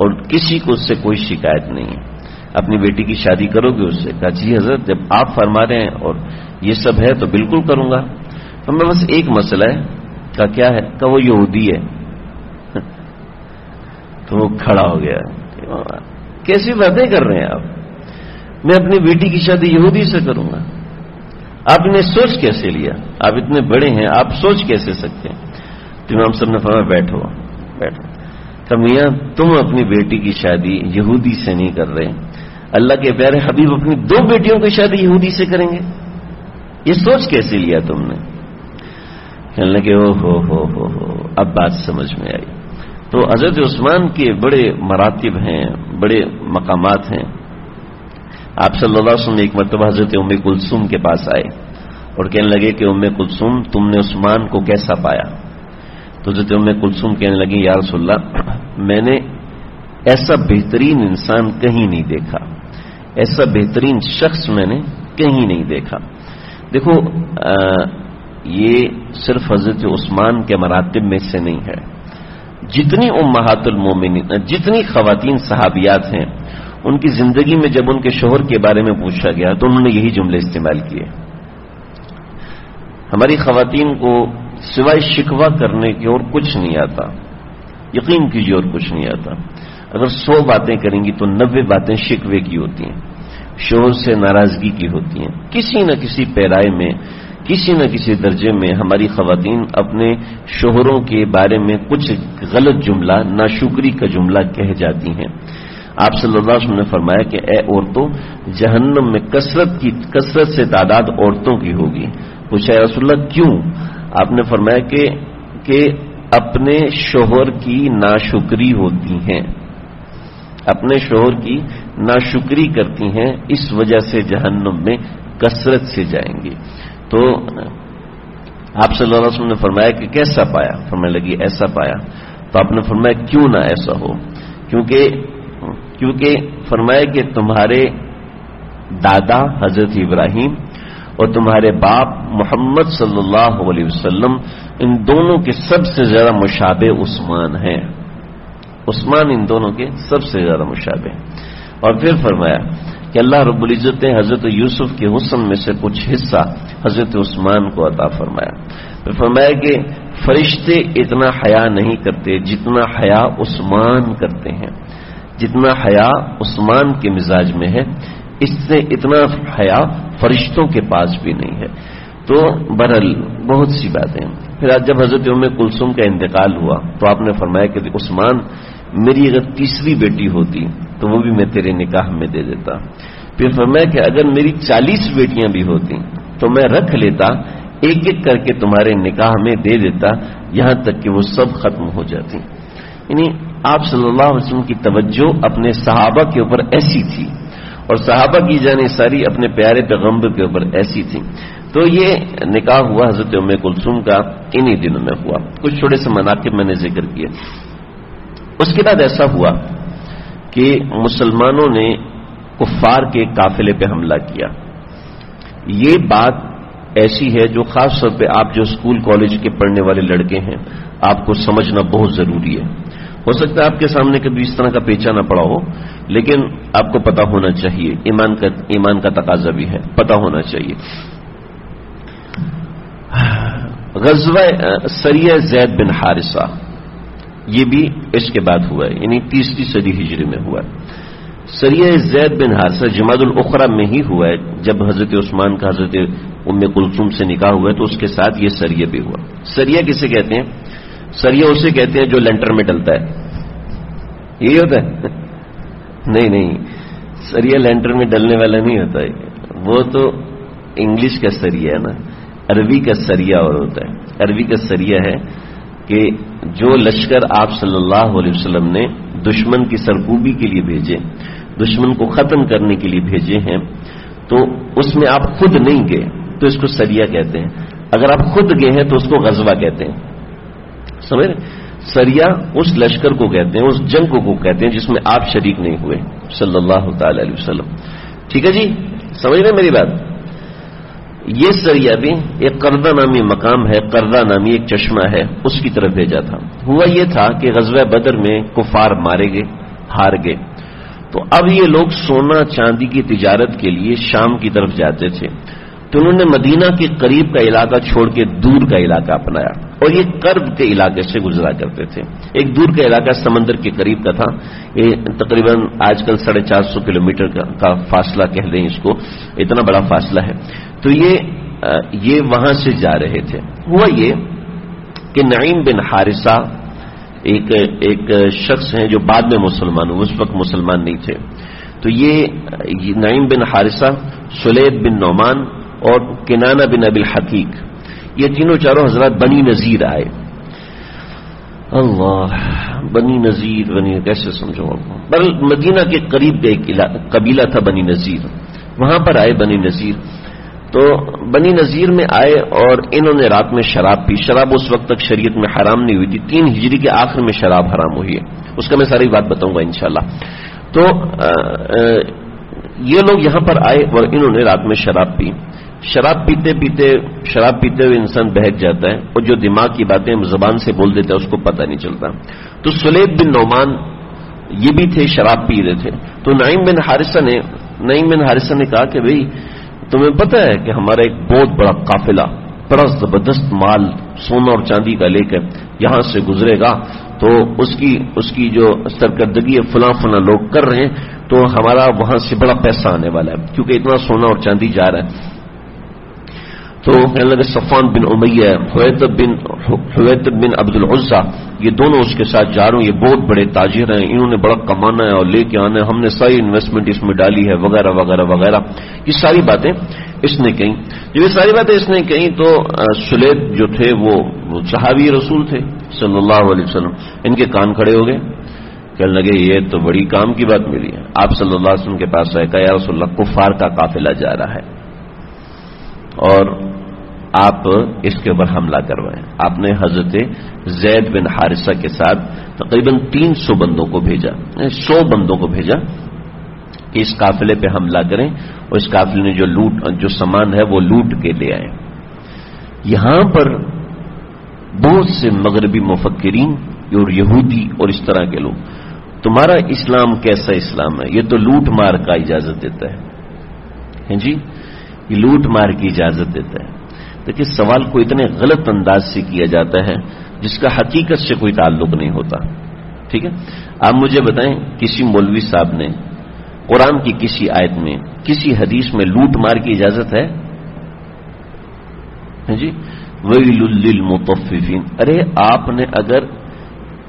और किसी को उससे कोई शिकायत नहीं है। अपनी बेटी की शादी करोगे उससे? कहा, जी हज़रत, जब आप फरमा रहे हैं और ये सब है तो बिल्कुल करूँगा। तो मैं बस एक मसला है। का क्या है? का वो यहूदी है। तो वो खड़ा हो गया। कैसी बातें कर रहे हैं आप? मैं अपनी बेटी की शादी यहूदी से करूँगा। आपने सोच कैसे लिया? आप इतने बड़े हैं, आप सोच कैसे सकते हैं? तो इमाम सबने फरमा बैठो बैठो। कहा, मियाँ, तुम अपनी बेटी की शादी यहूदी से नहीं कर रहे। अल्लाह के प्यारे हबीब अपनी दो बेटियों की शादी यहूदी से करेंगे। ये सोच कैसे लिया तुमने? कहने लगे ओ हो हो हो हो, अब बात समझ में आई। तो हज़रत उस्मान के बड़े मरातब हैं बड़े मकामात हैं। आप सल्लल्लाहु अलैहि एक मरतबा हज़रत उम्म कुलसुम के पास आए और कहने लगे कि उम्म कुलसुम तुमने उस्मान को कैसा पाया? तो हज़रत उम्म कुलसुम कहने लगी या रसुल्ला मैंने ऐसा बेहतरीन इंसान कहीं नहीं देखा। ऐसा बेहतरीन शख्स मैंने कहीं नहीं देखा। देखो आ, ये सिर्फ़ हज़रत उस्मान के मरातब में से नहीं है। जितनी उम्मातुलमोमिन जितनी खातन सहाबियात हैं, उनकी ज़िंदगी में जब उनके शोहर के बारे में पूछा गया तो उन्होंने यही जुमले इस्तेमाल किए। हमारी खातन को सिवाय शिकवा करने की और कुछ नहीं आता। यकीन कीजिए और कुछ नहीं आता। अगर सौ बातें करेंगी तो नब्बे बातें शिकवे की होती हैं। शोर से नाराज़गी की होती हैं। किसी न किसी पैराए में किसी न किसी दर्जे में हमारी खातन अपने शोहरों के बारे में कुछ गलत जुमला, नाशुक्री का जुमला कह जाती हैं। आप सल्लल्लाहु ने फरमाया कि, ए औरतों, जहन्नम में कसरत की, कसरत से तादाद औरतों की होगी। पूछा रसुल्ला क्यों? आपने फरमाया कि कि अपने शोहर की नाशुक्री होती हैं। अपने शोहर की नाशुक्री करती हैं, इस वजह से जहन्नम में कसरत से जाएँगी। तो आप वसल्लम ने फरमाया कि कैसा पाया? फरमाने लगी, ऐसा पाया। तो आपने फरमाया, क्यों ना ऐसा हो? क्योंकि क्योंकि फरमाया कि तुम्हारे दादा हज़रत इब्राहिम और तुम्हारे बाप मोहम्मद सल्लल्लाहु अलैहि वसल्लम, इन दोनों के सबसे ज़्यादा मुशाबे उस्मान हैं। उस्मान इन दोनों के सबसे ज़्यादा मुशाबे। और फिर फरमाया कि अल्लाह रबुल्जत ने हज़रत यूसुफ के हुसन में से कुछ हिस्सा हज़रत उस्मान को अता फरमाया। फिर फरमाया कि फरिश्ते इतना हया नहीं करते जितना हया उस्मान करते हैं। जितना हया उस्मान के मिजाज में है, इससे इतना हया फरिश्तों के पास भी नहीं है। तो बहरल बहुत सी बातें फिर आज जब हज़रत उम कुलसुम का इंतकाल हुआ तो आपने फरमाया कि उस्मान मेरी अगर तीसरी बेटी होती तो वो भी मैं तेरे निकाह में दे देता। फिर फरमाया कि अगर मेरी चालीस बेटियाँ भी होती तो मैं रख लेता एक एक करके तुम्हारे निकाह में दे देता, यहाँ तक कि वो सब खत्म हो जाती। यानी आप सल्लल्लाहु अलैहि वसल्लम की तवज्जो अपने सहाबा के ऊपर ऐसी थी, और सहाबा की जाने सारी अपने प्यारे पैगंबर के ऊपर ऐसी थी। तो ये निकाह हुआ हज़रत उम कुलसुम का, इन्हीं दिनों में हुआ। कुछ छोटे से मनाकिब मैंने ज़िक्र किए। उसके बाद ऐसा हुआ कि मुसलमानों ने कुफार के काफिले पे हमला किया। ये बात ऐसी है जो खास तौर पे आप जो स्कूल, कॉलेज के पढ़ने वाले लड़के हैं, आपको समझना बहुत ज़रूरी है। हो सकता है आपके सामने कभी इस तरह का पेचा ना पड़ा हो, लेकिन आपको पता होना चाहिए। ईमान का ईमान का तकाजा भी है, पता होना चाहिए। गजवा सरिया जैद बिन हारिसा ये भी इसके बाद हुआ है, यानी तीसरी सदी हिजरी में हुआ है। सरिया जैद बिन हारिसा जमादुल उखरा में ही हुआ है। जब हज़रत उस्मान का हज़रत उम्म कुलसुम से निकाह हुआ है तो उसके साथ ये सरिया भी हुआ। सरिया किसे कहते हैं? सरिया उसे कहते हैं जो लेंटर में डलता है। यही होता है? नहीं नहीं। सरिया लेंटर में डलने वाला नहीं होता है। वो तो इंग्लिश का सरिया है ना। अरबी का सरिया और होता है। अरबी का सरिया है कि जो लश्कर आप सल्लल्लाहु अलैहि वसल्लम ने दुश्मन की सरकूबी के लिए भेजे, दुश्मन को खत्म करने के लिए भेजे हैं तो उसमें आप खुद नहीं गए तो इसको सरिया कहते हैं। अगर आप खुद गए हैं तो उसको गजवा कहते हैं। समझ सरिया उस लश्कर को कहते हैं, उस जंग को कहते हैं, जिसमें आप शरीक नहीं हुए, सल्लल्लाहु अलैहि वसल्लम। ठीक है जी? समझ रहे मेरी बात? ये सरिया भी एक करदा नामी मकाम है करदा नामी एक चश्मा है, उसकी तरफ़ भेजा था। हुआ यह था कि गजवा बदर में कुफार मारे गए हार गए तो अब ये लोग सोना चांदी की तिजारत के लिए शाम की तरफ़ जाते थे। तो उन्होंने मदीना के करीब का इलाका छोड़ के दूर का इलाका अपनाया। और ये कर्ब के इलाके से गुजरा करते थे। एक दूर का इलाका समंदर के करीब का था। ये तकरीबन आजकल साढ़े चार सौ किलोमीटर का, का फासला कह दें इसको। इतना बड़ा फासला है। तो ये ये वहाँ से जा रहे थे। हुआ ये कि नईम बिन हारिसा एक एक शख्स हैं जो बाद में मुसलमान हुए उस वक्त मुसलमान नहीं थे। तो ये, नईम बिन हारिसा सुलेब बिन नौमान और किनाना बिन अबिल हकीक ये तीनों चारों हजरात बनी नजीर आए। अल्लाह बनी नजीर बनी कैसे समझो पर मदीना के करीब का एक कबीला था बनी नजीर। वहाँ पर आए बनी नजीर। तो बनी नजीर में आए और इन्होंने रात में शराब पी। शराब उस वक्त तक शरीयत में हराम नहीं हुई थी। तीन हिजरी के आखिर में शराब हराम हुई है। उसका मैं सारी बात बताऊँगा इनशाला तो आ, आ, ये लोग यहाँ पर आए और इन्होंने रात में शराब पी। शराब पीते पीते, शराब पीते हुए इंसान बहक जाता है और जो दिमाग की बातें हम जबान से बोल देता है, उसको पता नहीं चलता। तो सुलेब बिन नौमान, ये भी थे, शराब पी रहे थे। तो नाइम बिन हारिसा ने, नईम बिन हारिसा ने कहा कि भाई, तुम्हें पता है कि हमारा एक बहुत बड़ा काफिला बड़ा ज़बरदस्त माल, सोना और चांदी का लेकर यहाँ से गुजरेगा तो उसकी उसकी जो सरकर्दगी है, फला फला लोग कर रहे हैं तो हमारा वहाँ से बड़ा पैसा आने वाला है, क्योंकि इतना सोना और चांदी जा रहा है। तो कहने लगे सफ़ान बिन उमैया हुतब बिन हुतब बिन अब्दुल उज्जा ये दोनों उसके साथ जा रहे हैं ये बहुत बड़े ताजिर हैं इन्होंने बड़ा कमाना है और लेके आना है हमने सारी इन्वेस्टमेंट इसमें डाली है वगैरह वगैरह वगैरह। ये सारी बातें इसने कही। जब ये सारी बातें इसने कही तो सुलेब जो थे वो, सहावी रसूल थे सल्लल्लाहु अलैहि वसल्लम। इनके कान खड़े हो गए। कहने लगे ये तो बड़ी काम की बात मिली है। आप सल्लल्लाहु के पास आए कहा रसुल्ला कुफार का काफिला जा रहा है। और आप इसके ऊपर हमला करवाएँ आपने हज़रत जैद बिन हारिसा के साथ तकरीबन तीन सौ बंदों को भेजा सौ बंदों को भेजा कि इस काफिले पे हमला करें और इस काफिले ने जो लूट, जो सामान है वो लूट के ले आए। यहाँ पर बहुत से मगरबी मुफक्रीन और यहूदी और इस तरह के लोग, तुम्हारा इस्लाम कैसा इस्लाम है? ये तो लूट मार का इजाज़त देता है जी? ये लूट मार की इजाज़त देता है। देखिए सवाल को इतने गलत अंदाज से किया जाता है, जिसका हकीकत से कोई ताल्लुक नहीं होता। ठीक है? आप मुझे बताएँ, किसी मौलवी साहब ने कुरान की किसी आयत में, किसी हदीस में लूट मार की इजाज़त है? जी? वही मुतफिफिन अरे, आपने अगर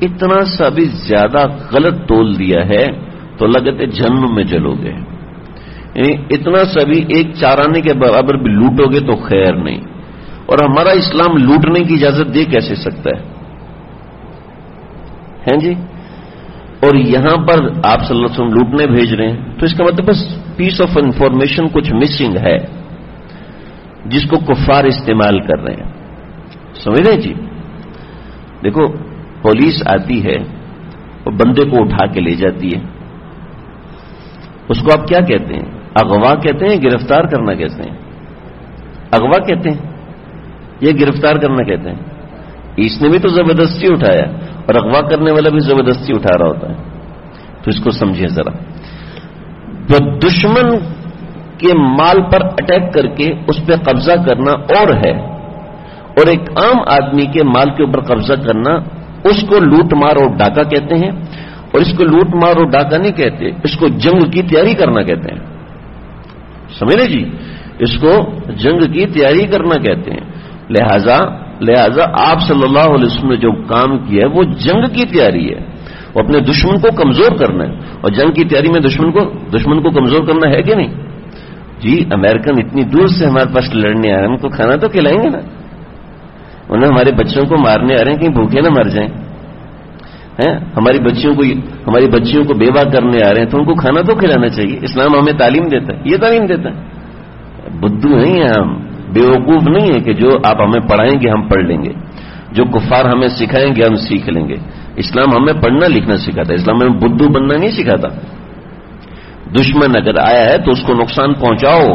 इतना सा भी ज़्यादा गलत तोल दिया है तो लगते जन्म में जलोगे। इतना सा भी एक चाराने के बराबर भी लूटोगे तो खैर नहीं। और हमारा इस्लाम लूटने की इजाज़त दे कैसे सकता है? हैं जी? और यहाँ पर आप सल्लम लूटने भेज रहे हैं तो इसका मतलब बस पीस ऑफ़ इंफॉर्मेशन कुछ मिसिंग है, जिसको कुफार इस्तेमाल कर रहे हैं। समझ रहे जी? देखो पुलिस आती है और बंदे को उठा के ले जाती है। उसको आप क्या कहते हैं? अगवा कहते हैं, गिरफ़्तार करना कहते हैं। अगवा कहते हैं? ये गिरफ़्तार करना कहते हैं। इसने भी तो ज़बरदस्ती उठाया और अगवा करने वाला भी ज़बरदस्ती उठा रहा होता है। तो इसको समझिए जरा। जो दुश्मन के माल पर अटैक करके उस पर कब्जा करना और है, और एक आम आदमी के माल के ऊपर कब्जा करना, उसको लूट मार और डाका कहते हैं, और इसको लूट मार और डाका नहीं कहते, इसको जंग की तैयारी करना कहते हैं। समझ रहे जी? इसको जंग की तैयारी करना कहते हैं। लिहाजा लिहाजा आप सल्लल्लाहु अलैहि वसल्लम ने जो काम किया है, वो जंग की तैयारी है। वो अपने दुश्मन को कमज़ोर करना है। और जंग की तैयारी में दुश्मन को दुश्मन को कमज़ोर करना है कि नहीं? जी, अमेरिकन इतनी दूर से हमारे पास लड़ने आ रहे हैं उनको खाना तो खिलाएँगे ना। उन्हें हमारे बच्चों को मारने आ रहे हैं, कहीं भूखे ना मर जाए। हैं? हमारी बच्चियों को, हमारी बच्चियों को बेवा करने आ रहे हैं तो उनको खाना तो खिलाना चाहिए। इस्लाम हमें तालीम देता है। ये तालीम देता है। बुद्धू नहीं है हम। बेवकूफ़ नहीं है कि जो आप हमें पढ़ाएँगे, हम पढ़ लेंगे। जो कुफार हमें सिखाएँगे, हम सीख लेंगे। इस्लाम हमें पढ़ना, लिखना सिखाता है। इस्लाम हमें बुद्धू बनना नहीं सिखाता। दुश्मन अगर आया है तो उसको नुकसान पहुंचाओ।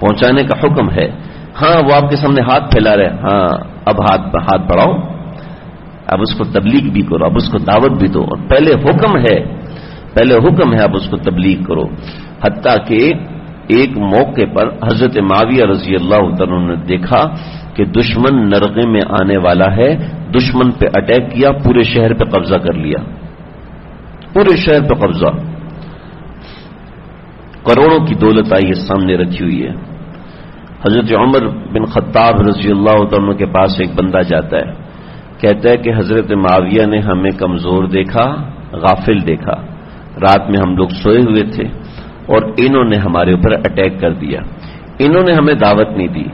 पहुँचाने का हुक्म है। हाँ, वो आपके सामने हाथ फैला रहे हाँ। अब हाथ हाथ बढ़ाओ। अब उसको तबलीग भी करो, अब उसको दावत भी दो। और पहले हुक्म है, पहले हुक्म है, अब उसको तबलीग करो। हत्या के एक मौके पर हज़रत माविया रज़ी अल्लाह ने देखा कि दुश्मन नरगे में आने वाला है, दुश्मन पे अटैक किया, पूरे शहर पे कब्जा कर लिया। पूरे शहर पे कब्जा। करोड़ों की दौलत आई है, सामने रखी हुई है। हज़रत उमर बिन खत्ताब रज़ी अल्लाह के पास एक बंदा जाता है। कहता है कि हज़रत माविया ने हमें कमज़ोर देखा, गाफिल देखा। रात में हम लोग सोए हुए थे। और इन्होंने हमारे ऊपर अटैक कर दिया। इन्होंने हमें दावत नहीं दी।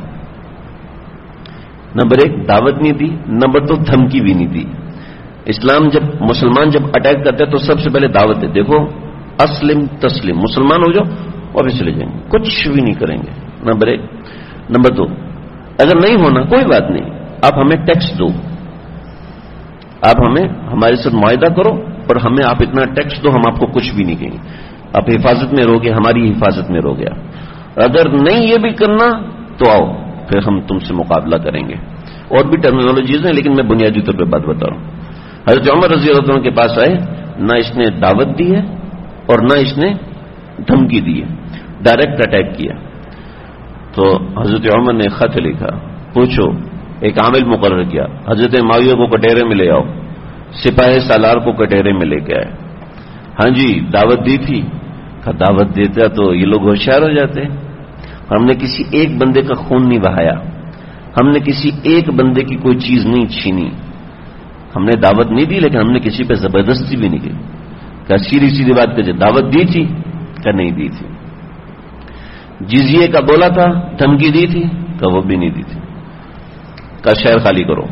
नंबर एक, दावत नहीं दी। नंबर दो, धमकी भी नहीं दी। इस्लाम जब, मुसलमान जब अटैक करते हैं तो सबसे पहले दावत दे देखो, असलिम तस्लिम, मुसलमान हो जाओ और भी चले जाएँगे। कुछ भी नहीं करेंगे। नंबर एक। नंबर दो, अगर नहीं होना, कोई बात नहीं। आप हमें टैक्स दो। आप हमें, हमारे साथ मुआदा करो और हमें आप इतना टैक्स दो, हम आपको कुछ भी नहीं कहेंगे। आप हिफाजत में रहोगे, हमारी हिफाजत में रहोगे अगर नहीं ये भी करना तो आओ, फिर हम तुमसे मुकाबला करेंगे। और भी टर्मिनोलॉजीज हैं, लेकिन मैं बुनियादी तौर पर बात बता रहा हूँ। हज़रत उमर रज़ी के पास आए, ना इसने दावत दी है, और ना इसने धमकी दी है डायरेक्ट अटैक किया। तो हज़रत उमर ने खत लिखा, पूछो, एक आमिल मुकर किया, हज़रत माविया को कटेरे में ले आओ, सिपाही सालार को कटेरे में लेके आए। हाँ जी, दावत दी थी का दावत देता तो ये लोग होशियार हो जाते। और हमने किसी एक बंदे का खून नहीं बहाया। हमने किसी एक बंदे की कोई चीज़ नहीं छीनी। हमने दावत नहीं दी, लेकिन हमने किसी पे ज़बरदस्ती भी नहीं की। क्या सीधी सीधी बात कर दावत दी थी क्या नहीं दी थी? जिजिए का बोला था, धमकी दी थी क्या वो भी नहीं दी थी? का शहर खाली करो।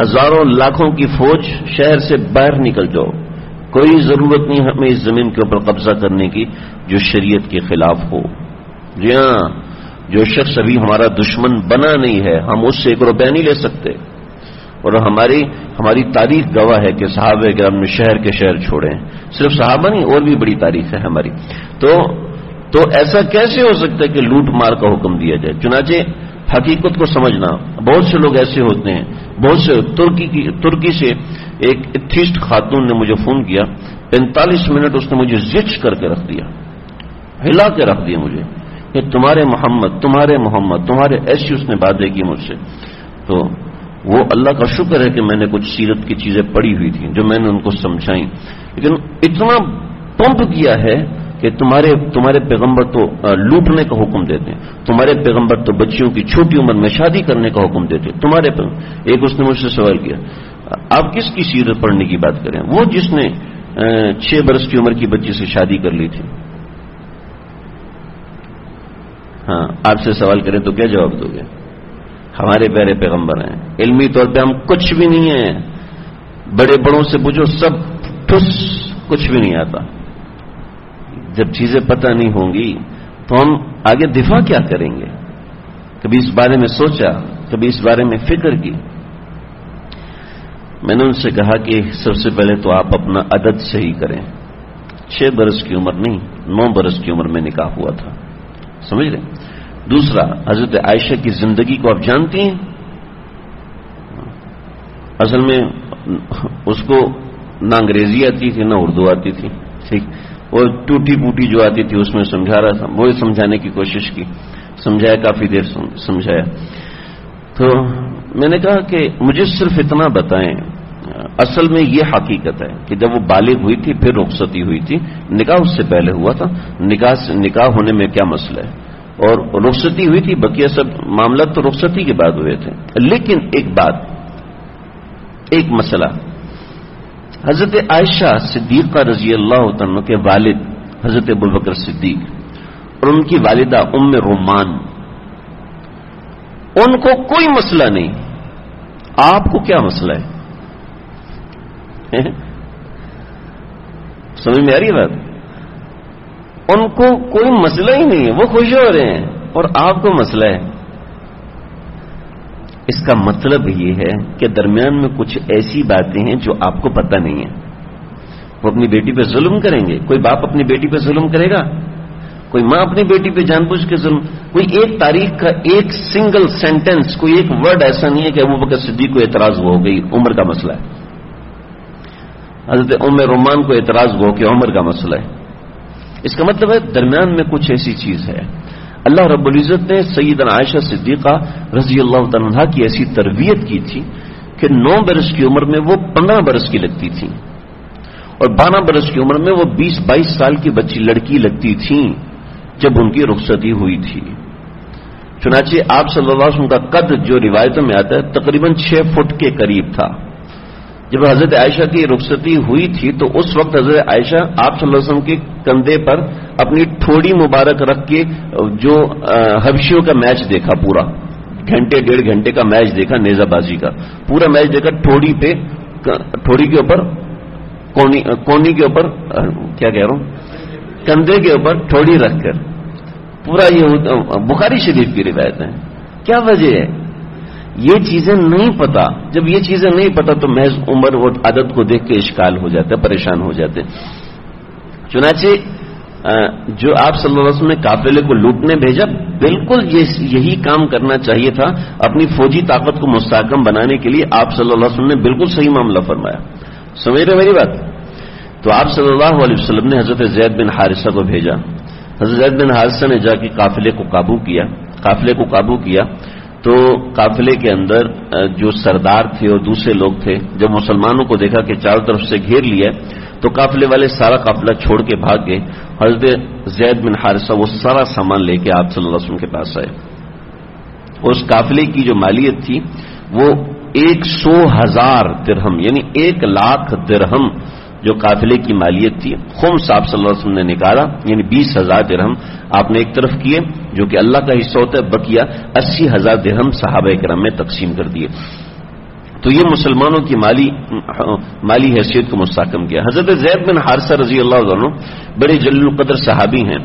हज़ारों लाखों की फौज शहर से बाहर निकल जाओ। कोई ज़रूरत नहीं हमें इस ज़मीन के ऊपर कब्जा करने की, जो शरीयत के खिलाफ हो। जी हाँ, जो शख्स अभी हमारा दुश्मन बना नहीं है, हम उससे एक रुपया नहीं ले सकते। और हमारी हमारी तारीख गवाह है कि साहब ग्राम ने शहर के शहर छोड़े सिर्फ़ साहबा नहीं, और भी बड़ी तारीख है हमारी। तो तो ऐसा कैसे हो सकता है कि लूट मार का हुक्म दिया जाए? चुनाचे हकीकत को समझना। बहुत से लोग ऐसे होते हैं। बहुत से तुर्की की, तुर्की से एक इथिस्ट खातून ने मुझे फ़ोन किया। पैंतालीस मिनट उसने मुझे जिच करके रख दिया। हिला के रख दिया मुझे कि तुम्हारे मोहम्मद तुम्हारे मोहम्मद, तुम्हारे ऐसी उसने बातें की मुझसे। तो वो अल्लाह का शुक्र है कि मैंने कुछ सीरत की चीज़ें पढ़ी हुई थी, जो मैंने उनको समझाई। लेकिन इतना पंप किया है कि तुम्हारे तुम्हारे पैगंबर तो लूटने का हुक्म देते हैं। तुम्हारे पैगंबर तो बच्चियों की छोटी उम्र में शादी करने का हुक्म देते हैं। तुम्हारे एक उसने मुझसे सवाल किया, आप किसकी सीरत पढ़ने की बात करें? वो जिसने छह बरस की उम्र की बच्ची से शादी कर ली थी। हाँ आपसे सवाल करें तो क्या जवाब दोगे? हमारे प्यारे पैगंबर हैं। इल्मी तौर पे हम कुछ भी नहीं है। बड़े बड़ों से पूछो, सब ठुस, कुछ भी नहीं आता। जब चीज़ें पता नहीं होंगी तो हम आगे दिफा क्या करेंगे? कभी इस बारे में सोचा, कभी इस बारे में फ़िक्र की। मैंने उनसे कहा कि सबसे पहले तो आप अपना अदद सही करें। छह बरस की उम्र नहीं, नौ बरस की उम्र में निकाह हुआ था। समझ रहे? दूसरा, हज़रत आयशा की ज़िंदगी को आप जानती हैं? असल में उसको ना अंग्रेज़ी आती थी, ना उर्दू आती थी। ठीक। वो टूटी फूटी जो आती थी, उसमें समझा रहा था। वो समझाने की कोशिश की। समझाया, काफ़ी देर समझाया। तो मैंने कहा कि मुझे सिर्फ़ इतना बताएँ, असल में ये हकीकत है कि जब वो बालिग हुई थी, फिर रुखसती हुई थी, निकाह उससे पहले हुआ था। निकाह निकाह होने में क्या मसला है? और रुखसती हुई थी, बकिया सब मामला तो रुखसती के बाद हुए थे। लेकिन एक बात, एक मसला हज़रत आयशा सिद्दीका रज़ी अल्लाह के वालिद, हज़रत अबुबकर सिद्दीक और उनकी वालिदा उम रोमान उनको कोई मसला नहीं। आपको क्या मसला है? समझ में आ रही है बात? उनको कोई मसला ही नहीं है। वो खुश हो रहे हैं और आपको मसला है। इसका मतलब ये है कि दरमियान में कुछ ऐसी बातें हैं जो आपको पता नहीं है। वो अपनी बेटी पे जुल्म करेंगे। कोई बाप अपनी बेटी पे जुल्म करेगा? कोई माँ अपनी बेटी पे जानबूझ के जुल्म? कोई एक तारीख का एक सिंगल सेंटेंस कोई एक वर्ड ऐसा नहीं है कि अबू बकर सिद्दीक को एतराज़ हो गई, उम्र का मसला है। हज़रत उम्र रोमान को एतराज़ हो कि उम्र का मसला है। इसका मतलब है, दरमियान में कुछ ऐसी चीज़ है अल्लाह रब्बुल्ज़त ने सईद आयशा सिद्दीक़ा रज़ी अल्लाह तला की ऐसी तरबियत की थी कि नौ बरस की उम्र में वो पंद्रह बरस की लगती थी और बारह बरस की उम्र में वो बीस बाईस साल की बच्ची लड़की लगती थी जब उनकी रुखसती हुई थी। चुनाचे आप वसल्लम का कद जो रिवायतों में आता है, तकरीबन छह फुट के करीब था। जब हज़रत आयशा की रुखसती हुई थी तो उस वक्त हज़रत आयशा आप वसल्लम के कंधे पर अपनी ठोड़ी मुबारक रख के जो हबशियों का मैच देखा पूरा। घंटे, डेढ़ घंटे का मैच देखा नेजाबाजी का। पूरा मैच देखा ठोड़ी पे ठोड़ी के ऊपर, कोनी कोनी के ऊपर क्या कह रहा हूँ? कंधे के ऊपर ठोड़ी रखकर। पूरा ये बुखारी शरीफ की रिवायत है। क्या वजह है? ये चीज़ें नहीं पता। जब ये चीज़ें नहीं पता तो महज उम्र और आदत को देख के इश्काल हो जाते परेशान हो जाते चुनाचे जो आप सल्लल्लाहु ने काफिले को लूटने भेजा, बिल्कुल यही काम करना चाहिए था, अपनी फौजी ताकत को मुस्तकम बनाने के लिए आप सल्लल्लाहु ने बिल्कुल सही मामला फरमाया। समझ रहे मेरी बात? तो आप सल्लल्लाहु अलैहि वसल्लम ने हज़रत जैद बिन हारिसा को भेजा। हज़रत जैद बिन हारिसा ने जाके काफिले को काबू किया, काफिले को काबू किया। तो काफिले के अंदर जो सरदार थे और दूसरे लोग थे, जब मुसलमानों को देखा कि चारों तरफ़ से घेर लिया तो काफिले वाले सारा काफिला छोड़ के भाग गए। हज़रत जैद बिन हारिसा, वो सारा सामान लेके आप सल्लल्लाहु के पास आए। उस काफिले की जो मालियत थी, वो एक सौ हज़ार दिरहम, यानी एक लाख दिरहम जो काफिले की मालियत थी खुम साहब सल्लल्लाहु ने निकाला, यानी बीस हज़ार दिरहम आपने एक तरफ़ किए, जो कि अल्लाह का हिस्सा होता है, बकिया अस्सी हज़ार दिरहम साहब करम में तकसीम कर दिए। तो ये मुसलमानों की माली माली हैसियत को मुस्तकम किया। हज़रत जैद बिन हारसा रज़ी अल्लाह बड़े जल्लुकदर सहाबी हैं।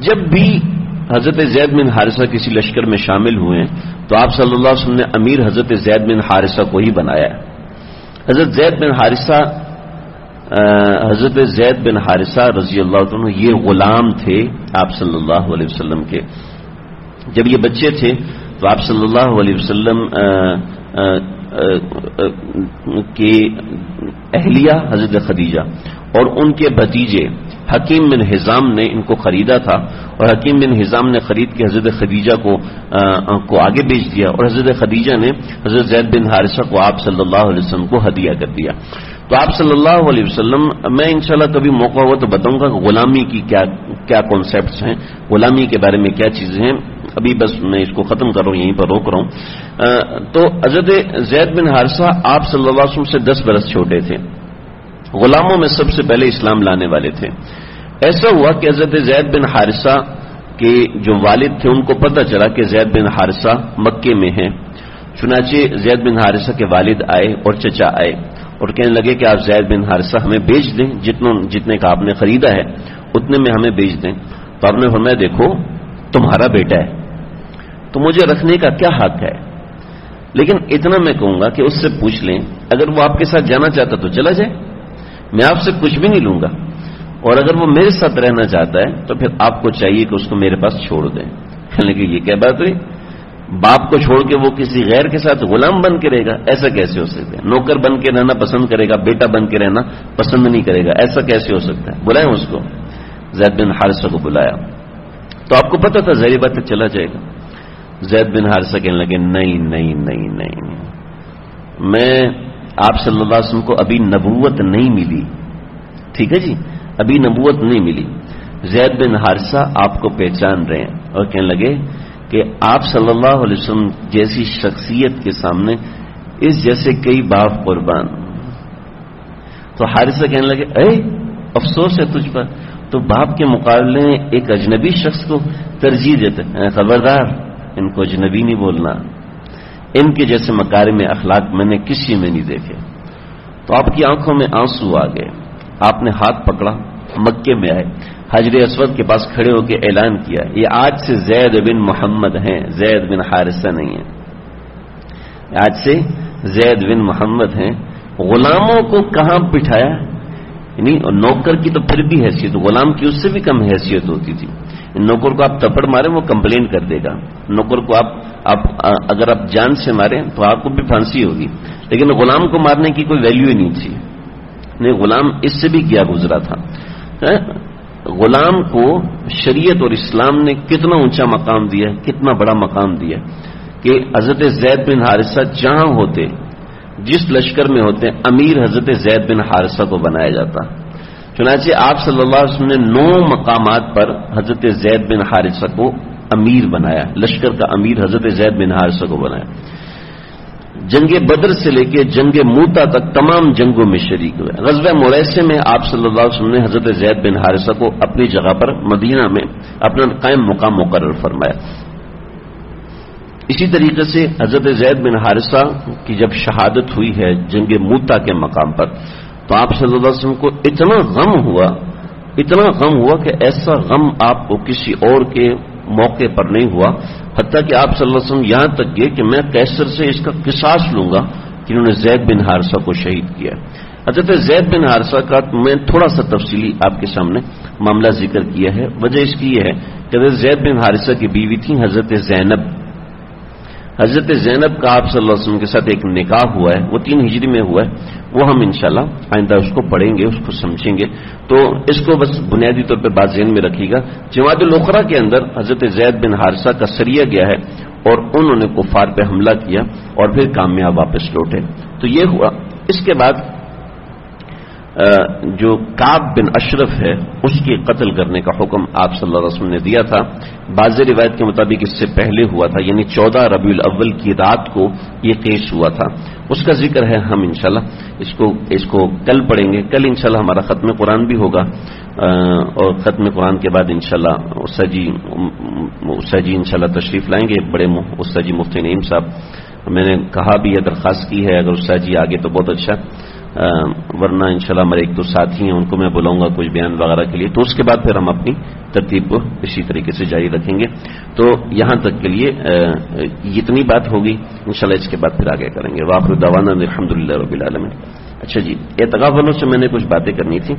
जब भी हज़रत जैद बिन हारिसा किसी लश्कर में शामिल हुए हैं तो आप वसल्लम ने अमीर हज़रत जैद बिन हारिसा को ही बनाया। हज़रत जैद बिन हारिसा हज़रत जैद बिन हारिसा रज़ी अल्लाह ये गुलाम थे आप सल्लल्लाहु अलैहि वसल्लम के। जब ये बच्चे थे तो आप सल्लल्लाहु अलैहि वसल्लम के अहलिया हज़रत खदीजा और उनके भतीजे हकीम बिन हिजाम ने इनको खरीदा था और हकीम बिन हिजाम ने खरीद के हज़रत खदीजा को आ, को आगे बेच दिया और हज़रत खदीजा ने हज़रत जैद बिन हारिसा को आप सल्लल्लाहु अलैहि वसल्लम को हदिया कर दिया। तो आप सल्लल्लाहु अलैहि वसल्लम मैं इंशाल्लाह कभी मौका हुआ तो बताऊँगा गुलामी की क्या क्या कॉन्सेप्ट हैं गुलामी के बारे में क्या चीज़ें हैं। अभी बस मैं इसको खत्म कर रहा हूँ, यहीं पर रोक रहा हूँ। तो हज़रत जैद बिन हारसा आप सल्लल्लाहु से दस बरस छोटे थे। गुलामों में सबसे पहले इस्लाम लाने वाले थे। ऐसा हुआ कि हज़रत जैद बिन हारिसा के जो वालिद थे, उनको पता चला कि जैद बिन हारिसा मक्के में हैं। चुनाचे जैद बिन हारिसा के वालिद आए और चचा आए और कहने लगे कि आप जैद बिन हारिसा हमें बेच दें, जितनों, जितने का आपने खरीदा है, उतने में हमें बेच दें। तो आपने फरमाया, देखो, तुम्हारा बेटा है। तो मुझे रखने का क्या हक है? लेकिन इतना मैं कहूँगा कि उससे पूछ लें, अगर वो आपके साथ जाना चाहता तो चला जाए। मैं आपसे कुछ भी नहीं लूँगा। और अगर वो मेरे साथ रहना चाहता है तो फिर आपको चाहिए कि उसको मेरे पास छोड़ दें। की ये क्या बात हुई? बाप को छोड़ के वो किसी गैर के साथ गुलाम बन के रहेगा, ऐसा कैसे हो सकता है? नौकर बन के रहना पसंद करेगा, बेटा बन के रहना पसंद नहीं करेगा, ऐसा कैसे हो सकता है? बुलाए उसको। जैद बिन हारसा को बुलाया। तो आपको पता था जहरी बात चला जाएगा। जैद बिन हारसा कहने लगे, नहीं नहीं नहीं नहीं। मैं आप सल्लल्लाहु अलैहि वसल्लम को अभी नबूवत नहीं मिली। ठीक है जी? अभी नबूवत नहीं मिली। जैद बिन हारसा आपको पहचान रहे हैं और कहने लगे कि आप सल्लल्लाहु अलैहि वसल्लम जैसी शख्सियत के सामने इस जैसे कई बाप कुर्बान। तो हारिसा कहने लगे, अरे, अफसोस है तुझ पर। तो बाप के मुकाबले एक अजनबी शख्स को तरजीह देते खबरदार इनको अजनबी नहीं बोलना। इनके जैसे मकारे में अखलाक मैंने किसी में नहीं देखे। तो आपकी आँखों में आँसू आ गए। आपने हाथ पकड़ा, मक्के में आए। हजर असवद के पास खड़े होकर ऐलान किया, ये आज से जैद बिन मोहम्मद हैं। जैद बिन हारिसा नहीं है। आज से जैद बिन मोहम्मद हैं। गुलामों को कहाँ बिठाया? नहीं, और नौकर की तो फिर भी हैसियत, गुलाम की उससे भी कम हैसियत होती थी। नौकर को आप थप्पड़ मारे, वो कंप्लेन कर देगा। नौकर को आप आप अगर आप जान से मारे तो आपको भी फांसी होगी। लेकिन गुलाम को मारने की कोई वैल्यू ही नहीं थी। नहीं, गुलाम इससे भी किया गुजरा था? है? गुलाम को शरीयत और इस्लाम ने कितना ऊँचा मकाम दिया, कितना बड़ा मकाम दिया कि हज़रत जैद बिन हारिसा जहाँ होते जिस लश्कर में होते हैं, अमीर हज़रत जैद बिन हारिसा को बनाया जाता। चुनाचे आप सल्लल्लाहु अलैहि वसल्लम ने नौ मकामात पर हज़रत जैद बिन हारिसा को अमीर बनाया। लश्कर का अमीर हज़रत जैद बिन हारिसा को बनाया। जंग बदर से लेकर जंग मूता तक तमाम जंगों में शरीक हुए। गजब मुरैसे में आप वसल्लम ने हज़रत जैद बिन हारिसा को अपनी जगह पर मदीना में अपना कायम मुकाम मुकर फरमाया। इसी तरीके से हज़रत जैद बिन हारिसा की जब शहादत हुई है जंग मूता के मकाम पर तो आप अलैहि को इतना गम हुआ, इतना गम हुआ कि ऐसा गम आपको किसी और के मौके पर नहीं हुआ। हती कि आप सल्लल्लाहु यहाँ तक गए कि मैं कैसर से इसका किसास लूँगा कि उन्होंने जैद बिन हारसा को शहीद किया। हज़रत जैद बिन हारसा का मैं थोड़ा सा तफसीली आपके सामने मामला ज़िक्र किया है। वजह इसकी यह है कि हज़रत जैद बिन हारिसा की बीवी थी हज़रत जैनब। हज़रत जैनब का आप सल्लल्लाहु के साथ एक निकाह हुआ है, वो तीन हिजरी में हुआ है, वो हम इनशाला आइंदा उसको पढ़ेंगे, उसको समझेंगे। तो इसको बस बुनियादी तौर पर बात जहन में रखिएगा। जमात लोखरा के अंदर हज़रत जैद बिन हारसा का सरिया गया है और उन्होंने कुफार पर हमला किया और फिर कामयाब वापस लौटे। तो ये हुआ। इसके बाद जो काब बिन अशरफ है, उसके कत्ल करने का हुक्म आप सल्लल्लाहु अलैहि वसल्लम ने दिया था। बाज रिवायत के मुताबिक इससे पहले हुआ था, यानी चौदह रबी अव्वल की रात को ये केस हुआ था। उसका ज़िक्र है, हम इंशाल्लाह इसको इसको कल पढ़ेंगे। कल इंशाल्लाह हमारा खत्म कुरान भी होगा। और खत्म कुरान के बाद इनशाला उस्सा जी इंशाल्लाह तशरीफ़ लाएँगे, बड़े उस्सा जी मुफ्ती नईम साहब। मैंने कहा भी है दरखास्त की है, अगर उस्सा जी आगे तो बहुत अच्छा। वरना इंशाल्लाह हमारे एक दो साथी हैं, उनको मैं बुलाऊँगा कुछ बयान वगैरह के लिए। तो उसके बाद फिर हम अपनी तरतीब को इसी तरीके से जारी रखेंगे। तो यहाँ तक के लिए इतनी बात होगी, इंशाल्लाह इसके बाद फिर आगे करेंगे। वाखिर दवाना अलहमदिल्ला रबीआलम अच्छा जी एतगाफ वालों से मैंने कुछ बातें करनी थी।